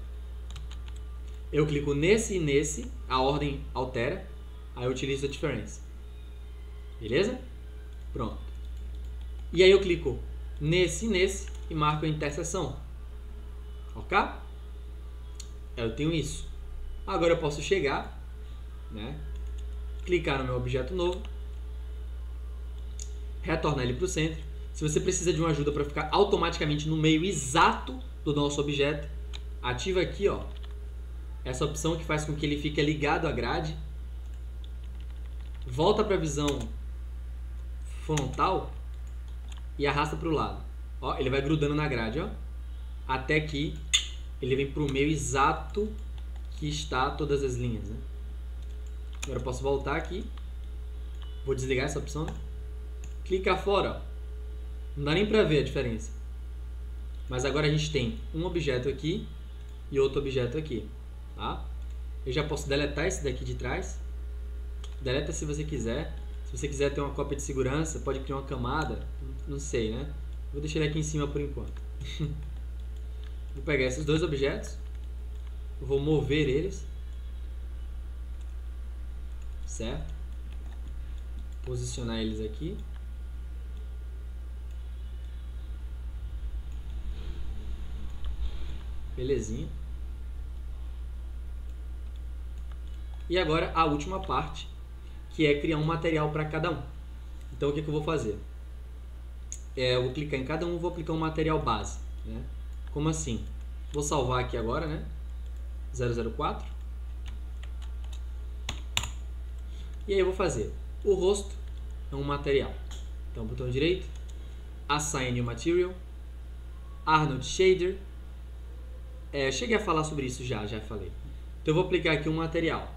Eu clico nesse e nesse, a ordem altera, aí eu utilizo a difference. Beleza? Pronto. E aí eu clico nesse e nesse e marco a interseção. Ok? Eu tenho isso. Agora eu posso chegar, né? clicar no meu objeto novo, retornar ele para o centro. Se você precisa de uma ajuda para ficar automaticamente no meio exato do nosso objeto, ativa aqui ó, essa opção que faz com que ele fique ligado à grade. Volta para a visão frontal e arrasta para o lado. Ó, ele vai grudando na grade, ó, até que ele vem para o meio exato que está todas as linhas. Né? Agora eu posso voltar aqui. Vou desligar essa opção. Clicar fora. Não dá nem para ver a diferença. Mas agora a gente tem um objeto aqui e outro objeto aqui. Tá? Eu já posso deletar esse daqui de trás. Deleta se você quiser. Se você quiser ter uma cópia de segurança, pode criar uma camada. Não sei, né? Vou deixar ele aqui em cima por enquanto. <laughs> vou pegar esses dois objetos. Vou mover eles. Certo? Posicionar eles aqui. Belezinha. E agora a última parte, que é criar um material para cada um. Então o que, que, eu vou fazer? É, eu vou clicar em cada um, vou aplicar um material base. Né? Como assim? Vou salvar aqui agora, né? 004. E aí eu vou fazer o rosto é um material. Então botão direito, Assign New Material, Arnold Shader, é, cheguei a falar sobre isso já, já falei. Então eu vou aplicar aqui um material.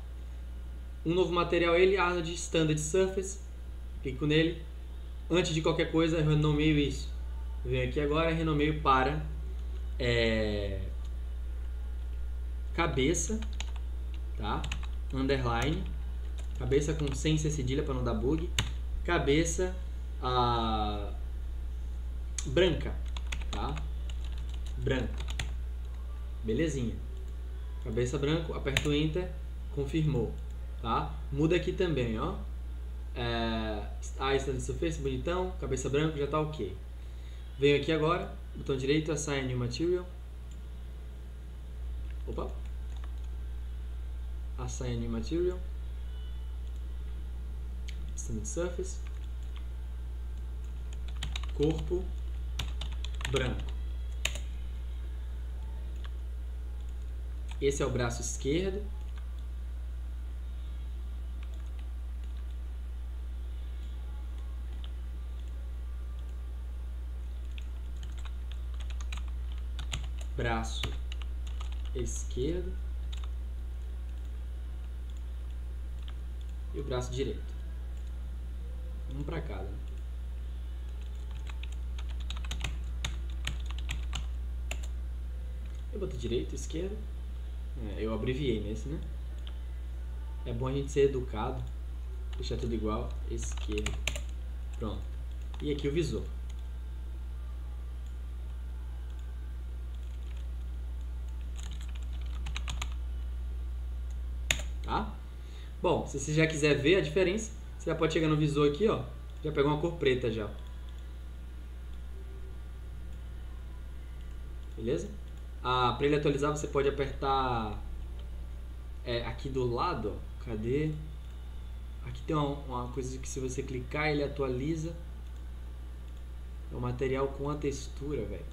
Um novo material, ele, Arnold Standard Surface. Clico nele. Antes de qualquer coisa, renomeio isso. Venho aqui agora renomeio para é, cabeça, tá? Underline. Cabeça com sem ser cedilha para não dar bug. Cabeça a, branca, tá? Branca. Belezinha. Cabeça branco, aperto Enter, confirmou. Tá? Muda aqui também, ó. É, ah, de surface, bonitão. Cabeça branco, já tá ok. Venho aqui agora, botão direito, Assign New Material. Opa. Assign New Material. Standard Surface. Corpo branco. Esse é o braço esquerdo. Braço esquerdo. E o braço direito. Um para cada. Eu boto direito, esquerdo. É, eu abreviei nesse, né? É bom a gente ser educado. Deixar tudo igual. Esquerda. É. Pronto. E aqui o visor. Tá? Bom, se você já quiser ver a diferença, você já pode chegar no visor aqui, ó. Já pegou uma cor preta já. Beleza? Ah, para ele atualizar, você pode apertar é, aqui do lado, ó. Cadê? Aqui tem uma, uma coisa que se você clicar, ele atualiza. É o material com a textura, velho.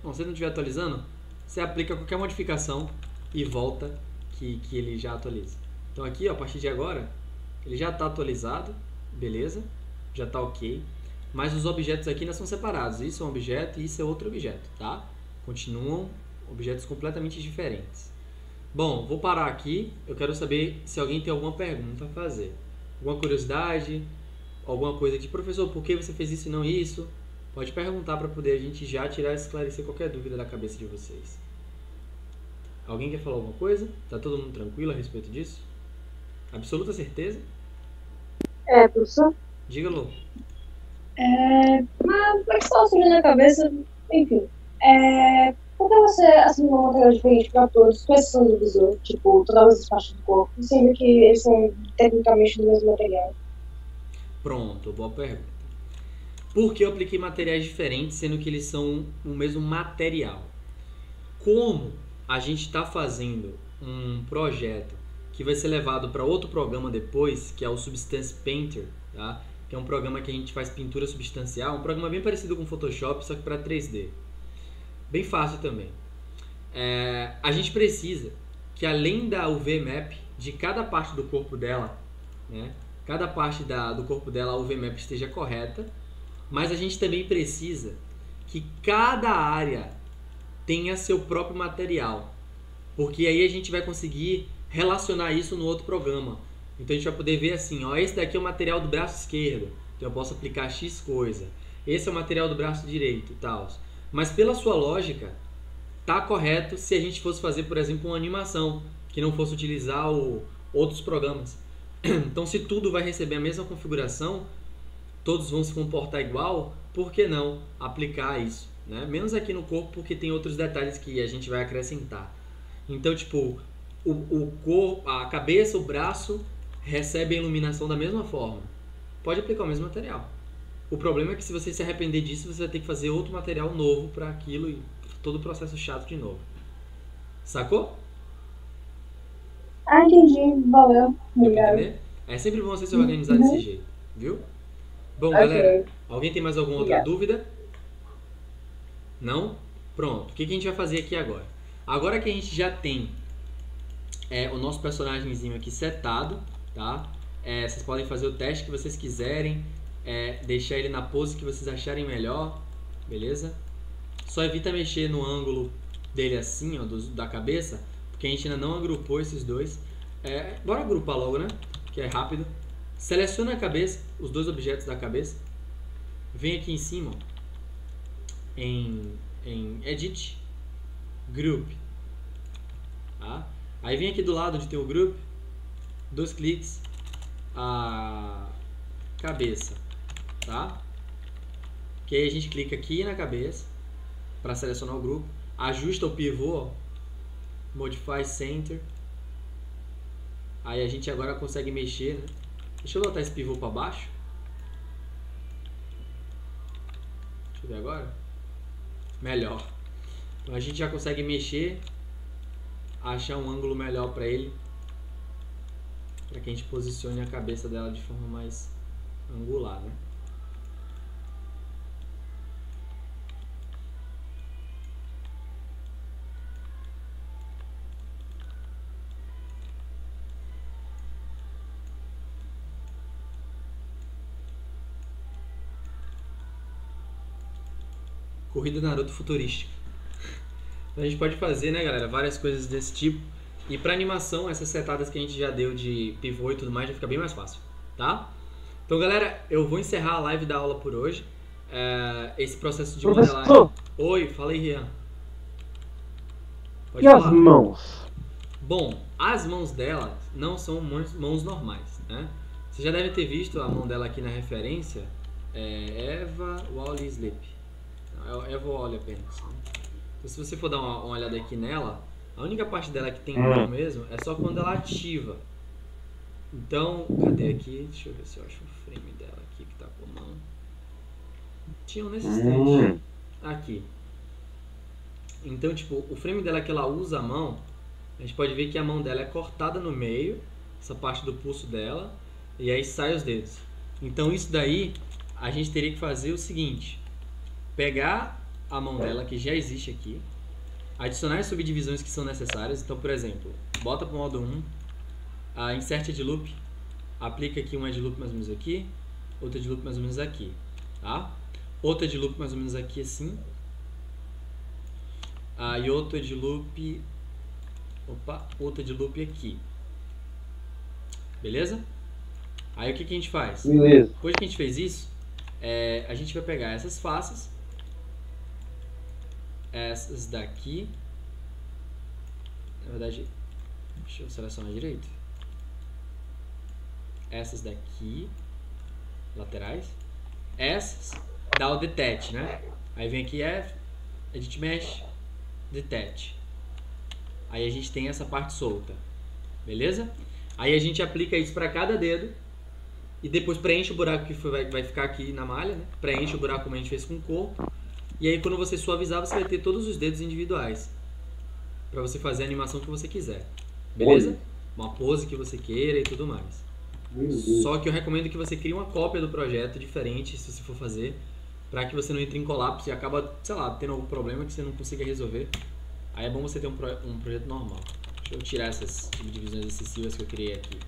Bom, se não estiver atualizando, você aplica qualquer modificação e volta que, que ele já atualiza. Então aqui, ó, a partir de agora, ele já está atualizado, beleza? Já está ok. Mas os objetos aqui ainda são separados. Isso é um objeto e isso é outro objeto, tá? Continuam objetos completamente diferentes. Bom, vou parar aqui. Eu quero saber se alguém tem alguma pergunta a fazer. Alguma curiosidade? Alguma coisa de professor, por que você fez isso e não isso? Pode perguntar para poder a gente já tirar e esclarecer qualquer dúvida da cabeça de vocês. Alguém quer falar alguma coisa? Tá todo mundo tranquilo a respeito disso? Absoluta certeza? É, professor? Diga, Lu. É, mas o que estava surgindo na cabeça, enfim. É, por que você assinou um material diferente para todos, com exceção do visor? Tipo, todas as partes do corpo, sendo que eles são tecnicamente do mesmo material. Pronto, boa pergunta. Por que eu apliquei materiais diferentes, sendo que eles são o mesmo material? Como a gente está fazendo um projeto que vai ser levado para outro programa depois, que é o Substance Painter, tá? Que é um programa que a gente faz pintura substancial, um programa bem parecido com Photoshop, só que para 3D. Bem fácil também. É, a gente precisa que além da UV Map de cada parte do corpo dela, né, cada parte da, do corpo dela a UV Map esteja correta, mas a gente também precisa que cada área tenha seu próprio material, porque aí a gente vai conseguir relacionar isso no outro programa. Então a gente vai poder ver assim, ó, esse daqui é o material do braço esquerdo, então eu posso aplicar X coisa. Esse é o material do braço direito tal. Mas pela sua lógica, tá correto se a gente fosse fazer, por exemplo, uma animação que não fosse utilizar o, outros programas. <clears throat> Então, se tudo vai receber a mesma configuração, todos vão se comportar igual, por que não aplicar isso? Né? Menos aqui no corpo, porque tem outros detalhes que a gente vai acrescentar. Então, tipo, o, o corpo, a cabeça, o braço recebe a iluminação da mesma forma. Pode aplicar o mesmo material. O problema é que se você se arrepender disso, você vai ter que fazer outro material novo para aquilo e todo o processo chato de novo. Sacou? Ah, entendi. Valeu. Obrigado. É sempre bom você se organizar desse jeito, viu? Bom, Ok. galera, alguém tem mais alguma outra dúvida? Não? Pronto. O que, que a gente vai fazer aqui agora? Agora que a gente já tem é, o nosso personagemzinho aqui setado, tá? É, vocês podem fazer o teste que vocês quiserem, é, deixar ele na pose que vocês acharem melhor, beleza? Só evita mexer no ângulo dele assim, ó, do- da cabeça, porque a gente ainda não agrupou esses dois. É, bora agrupar logo, né? Que é rápido. Seleciona a cabeça, os dois objetos da cabeça. Vem aqui em cima, ó, em, em Edit, Group. Tá? Aí vem aqui do lado onde tem o Group, dois cliques, a cabeça, tá? Que aí a gente clica aqui na cabeça para selecionar o grupo, ajusta o pivô, ó, Modify Center. Aí a gente agora consegue mexer, né? Deixa eu botar esse pivô para baixo. Deixa eu ver agora. Melhor. Então a gente já consegue mexer, achar um ângulo melhor para ele, para que a gente posicione a cabeça dela de forma mais angular, né? Corrida Naruto futurística. Então <laughs> a gente pode fazer, né, galera, várias coisas desse tipo. E para animação, essas setadas que a gente já deu de pivô e tudo mais, já fica bem mais fácil, tá? Então, galera, eu vou encerrar a live da aula por hoje. É, esse processo de modelagem. Professor, Oi, fala aí, Rian. Pode e as falar. mãos? Bom, as mãos dela não são mãos, mãos normais, né? Você já deve ter visto a mão dela aqui na referência. É Eva Wally Sleep. Não, É Eva Wally apenas. né? Então, se você for dar uma, uma olhada aqui nela, A única parte dela que tem Hum. mão mesmo é só quando ela ativa. Então, cadê aqui? Deixa eu ver se eu acho o frame dela aqui que tá com mão. Tinha um nesse stand. Hum. Aqui. Então, tipo, o frame dela que ela usa a mão, a gente pode ver que a mão dela é cortada no meio, essa parte do pulso dela, e aí sai os dedos. Então, isso daí, a gente teria que fazer o seguinte: pegar a mão dela, que já existe aqui, adicionar as subdivisões que são necessárias. Então, por exemplo, bota para o modo 1, a insert de loop, aplica aqui uma de loop mais ou menos aqui, outra de loop mais ou menos aqui, tá? Outra de loop mais ou menos aqui assim. Ah, e outra de loop. Opa, outra de loop aqui. Beleza? Aí o que, que a gente faz? Beleza. Depois que a gente fez isso, é, a gente vai pegar essas faces, essas daqui. Na verdade, deixa eu selecionar direito. Essas daqui, laterais. Essas, dá o detach, né? Aí vem aqui F, Edit Mesh, Detach. Aí a gente tem essa parte solta, beleza? Aí a gente aplica isso para cada dedo e depois preenche o buraco que vai ficar aqui na malha, né? Preenche o buraco como a gente fez com o corpo. E aí quando você suavizar, você vai ter todos os dedos individuais. Pra você fazer a animação que você quiser. Beleza? Uma pose que você queira e tudo mais. Só que eu recomendo que você crie uma cópia do projeto diferente, se você for fazer, pra que você não entre em colapso e acaba, sei lá, tendo algum problema que você não consiga resolver. Aí é bom você ter um, pro- um projeto normal. Deixa eu tirar essas subdivisões excessivas que eu criei aqui.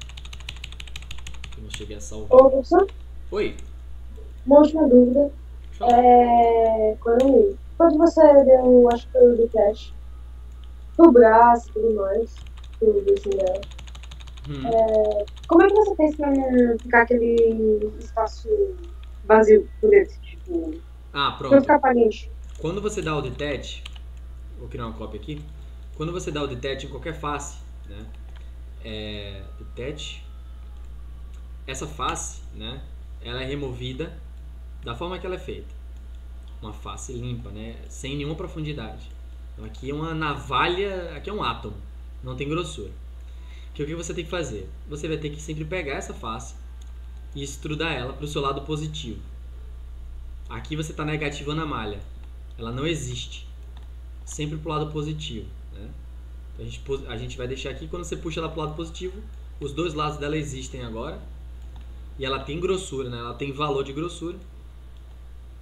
Eu não cheguei a salvar. Ô, professor, Oi, uma última dúvida. É, quando, quando você deu, acho que foi o do teste, pro braço e tudo mais, tudo assim dela, Hum. como é que você fez pra não ficar aquele espaço vazio por dentro? Tipo, Ah, não pronto. ficar aparente. Quando você dá o detach, vou criar uma cópia aqui. Quando você dá o detach em qualquer face, né? É, detach, essa face, né? Ela é removida da forma que ela é feita. Uma face limpa, né? Sem nenhuma profundidade. Então aqui é uma navalha, aqui é um átomo, não tem grossura. Que o que você tem que fazer? Você vai ter que sempre pegar essa face e extrudar ela para o seu lado positivo. Aqui você está negativando a malha ela não existe. Sempre pro lado positivo. Né? Então a, gente, a gente vai deixar aqui, quando você puxa ela pro lado positivo, os dois lados dela existem agora. E ela tem grossura, né? ela tem valor de grossura.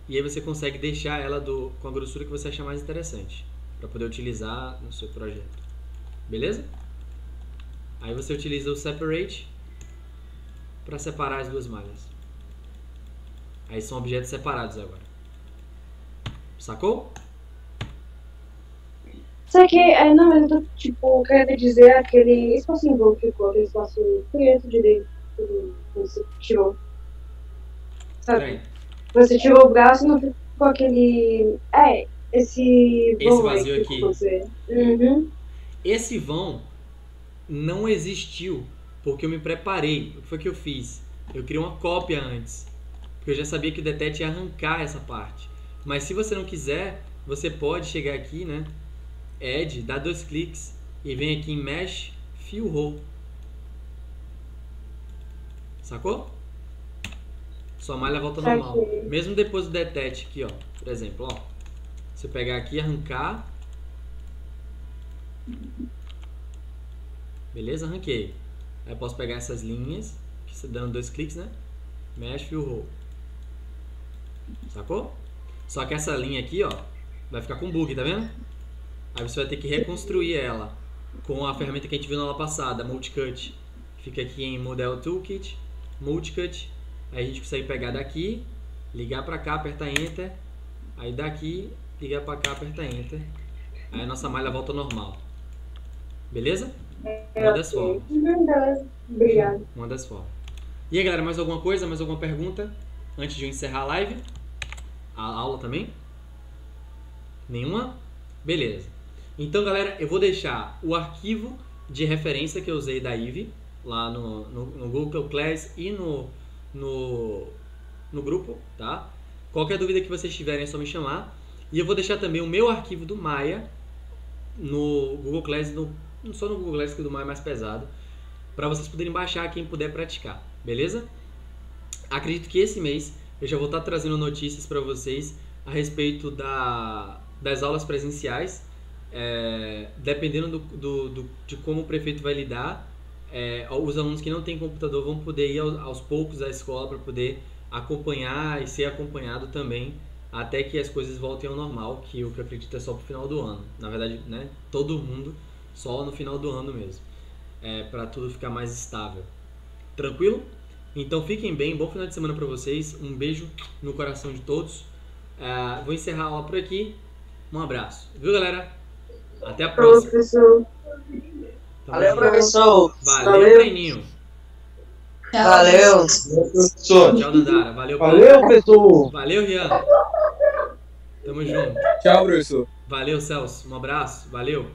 E aí você consegue deixar ela do, com a grossura que você achar mais interessante. para poder utilizar no seu projeto. Beleza? Aí você utiliza o separate para separar as duas malhas. Aí são objetos separados agora. Sacou? Só que, é, não, eu tô, tipo, querendo dizer aquele espacinho que ficou, aquele espaço preto de dentro, que você tirou. Sabe? Peraí. Você tirou o braço e não ficou aquele. É, esse. Esse vazio aqui. Uhum. Esse vão não existiu porque eu me preparei. O que foi que eu fiz? Eu criei uma cópia antes. Porque eu já sabia que o Detect ia arrancar essa parte. Mas se você não quiser, você pode chegar aqui, né? Add, dar dois cliques e vem aqui em Mesh Fill Hole. Sacou? Sua malha volta normal. Mesmo depois do Detect aqui, ó. Por exemplo, ó. Se eu pegar aqui e arrancar, Beleza? Arranquei. Aí eu posso pegar essas linhas, que você dando dois cliques, né? Mesh Fill Hole. Sacou? Só que essa linha aqui, ó, vai ficar com bug, tá vendo? Aí você vai ter que reconstruir ela com a ferramenta que a gente viu na aula passada, Multicut. Fica aqui em Model Toolkit, Multicut. Aí a gente consegue pegar daqui, ligar pra cá, apertar Enter. Aí daqui, ligar pra cá, apertar Enter. Aí a nossa malha volta ao normal. Beleza? Uma das formas. Obrigada. Uma das formas. E aí, galera, mais alguma coisa? Mais alguma pergunta? Antes de eu encerrar a live? A aula também? Nenhuma? Beleza. Então, galera, eu vou deixar o arquivo de referência que eu usei da Eve lá no, no, no Google Class e no, no, no grupo, tá? Qualquer dúvida que vocês tiverem é só me chamar. E eu vou deixar também o meu arquivo do Maia no Google Class, no, não só no Google Class que o do mais é mais pesado, para vocês poderem baixar quem puder praticar, beleza? Acredito que esse mês eu já vou estar trazendo notícias para vocês a respeito da, das aulas presenciais, é, dependendo do, do, do- de como o prefeito vai lidar. É, os alunos que não têm computador vão poder ir aos, aos poucos à escola para poder acompanhar e ser acompanhado também até que as coisas voltem ao normal, que o que eu acredito é só pro final do ano. Na verdade, né, todo mundo só no final do ano mesmo, é, para tudo ficar mais estável. Tranquilo? Então fiquem bem, bom final de semana para vocês, um beijo no coração de todos. É, vou encerrar a aula por aqui. Um abraço, viu galera? Até a próxima. Professor. Valeu, professor. Valeu, Valeu. treininho. Valeu. Professor. Tchau, Dandara. Valeu. Valeu, professor. Valeu, Rian. Tamo junto. Tchau, professor. Valeu, Celso. Um abraço. Valeu.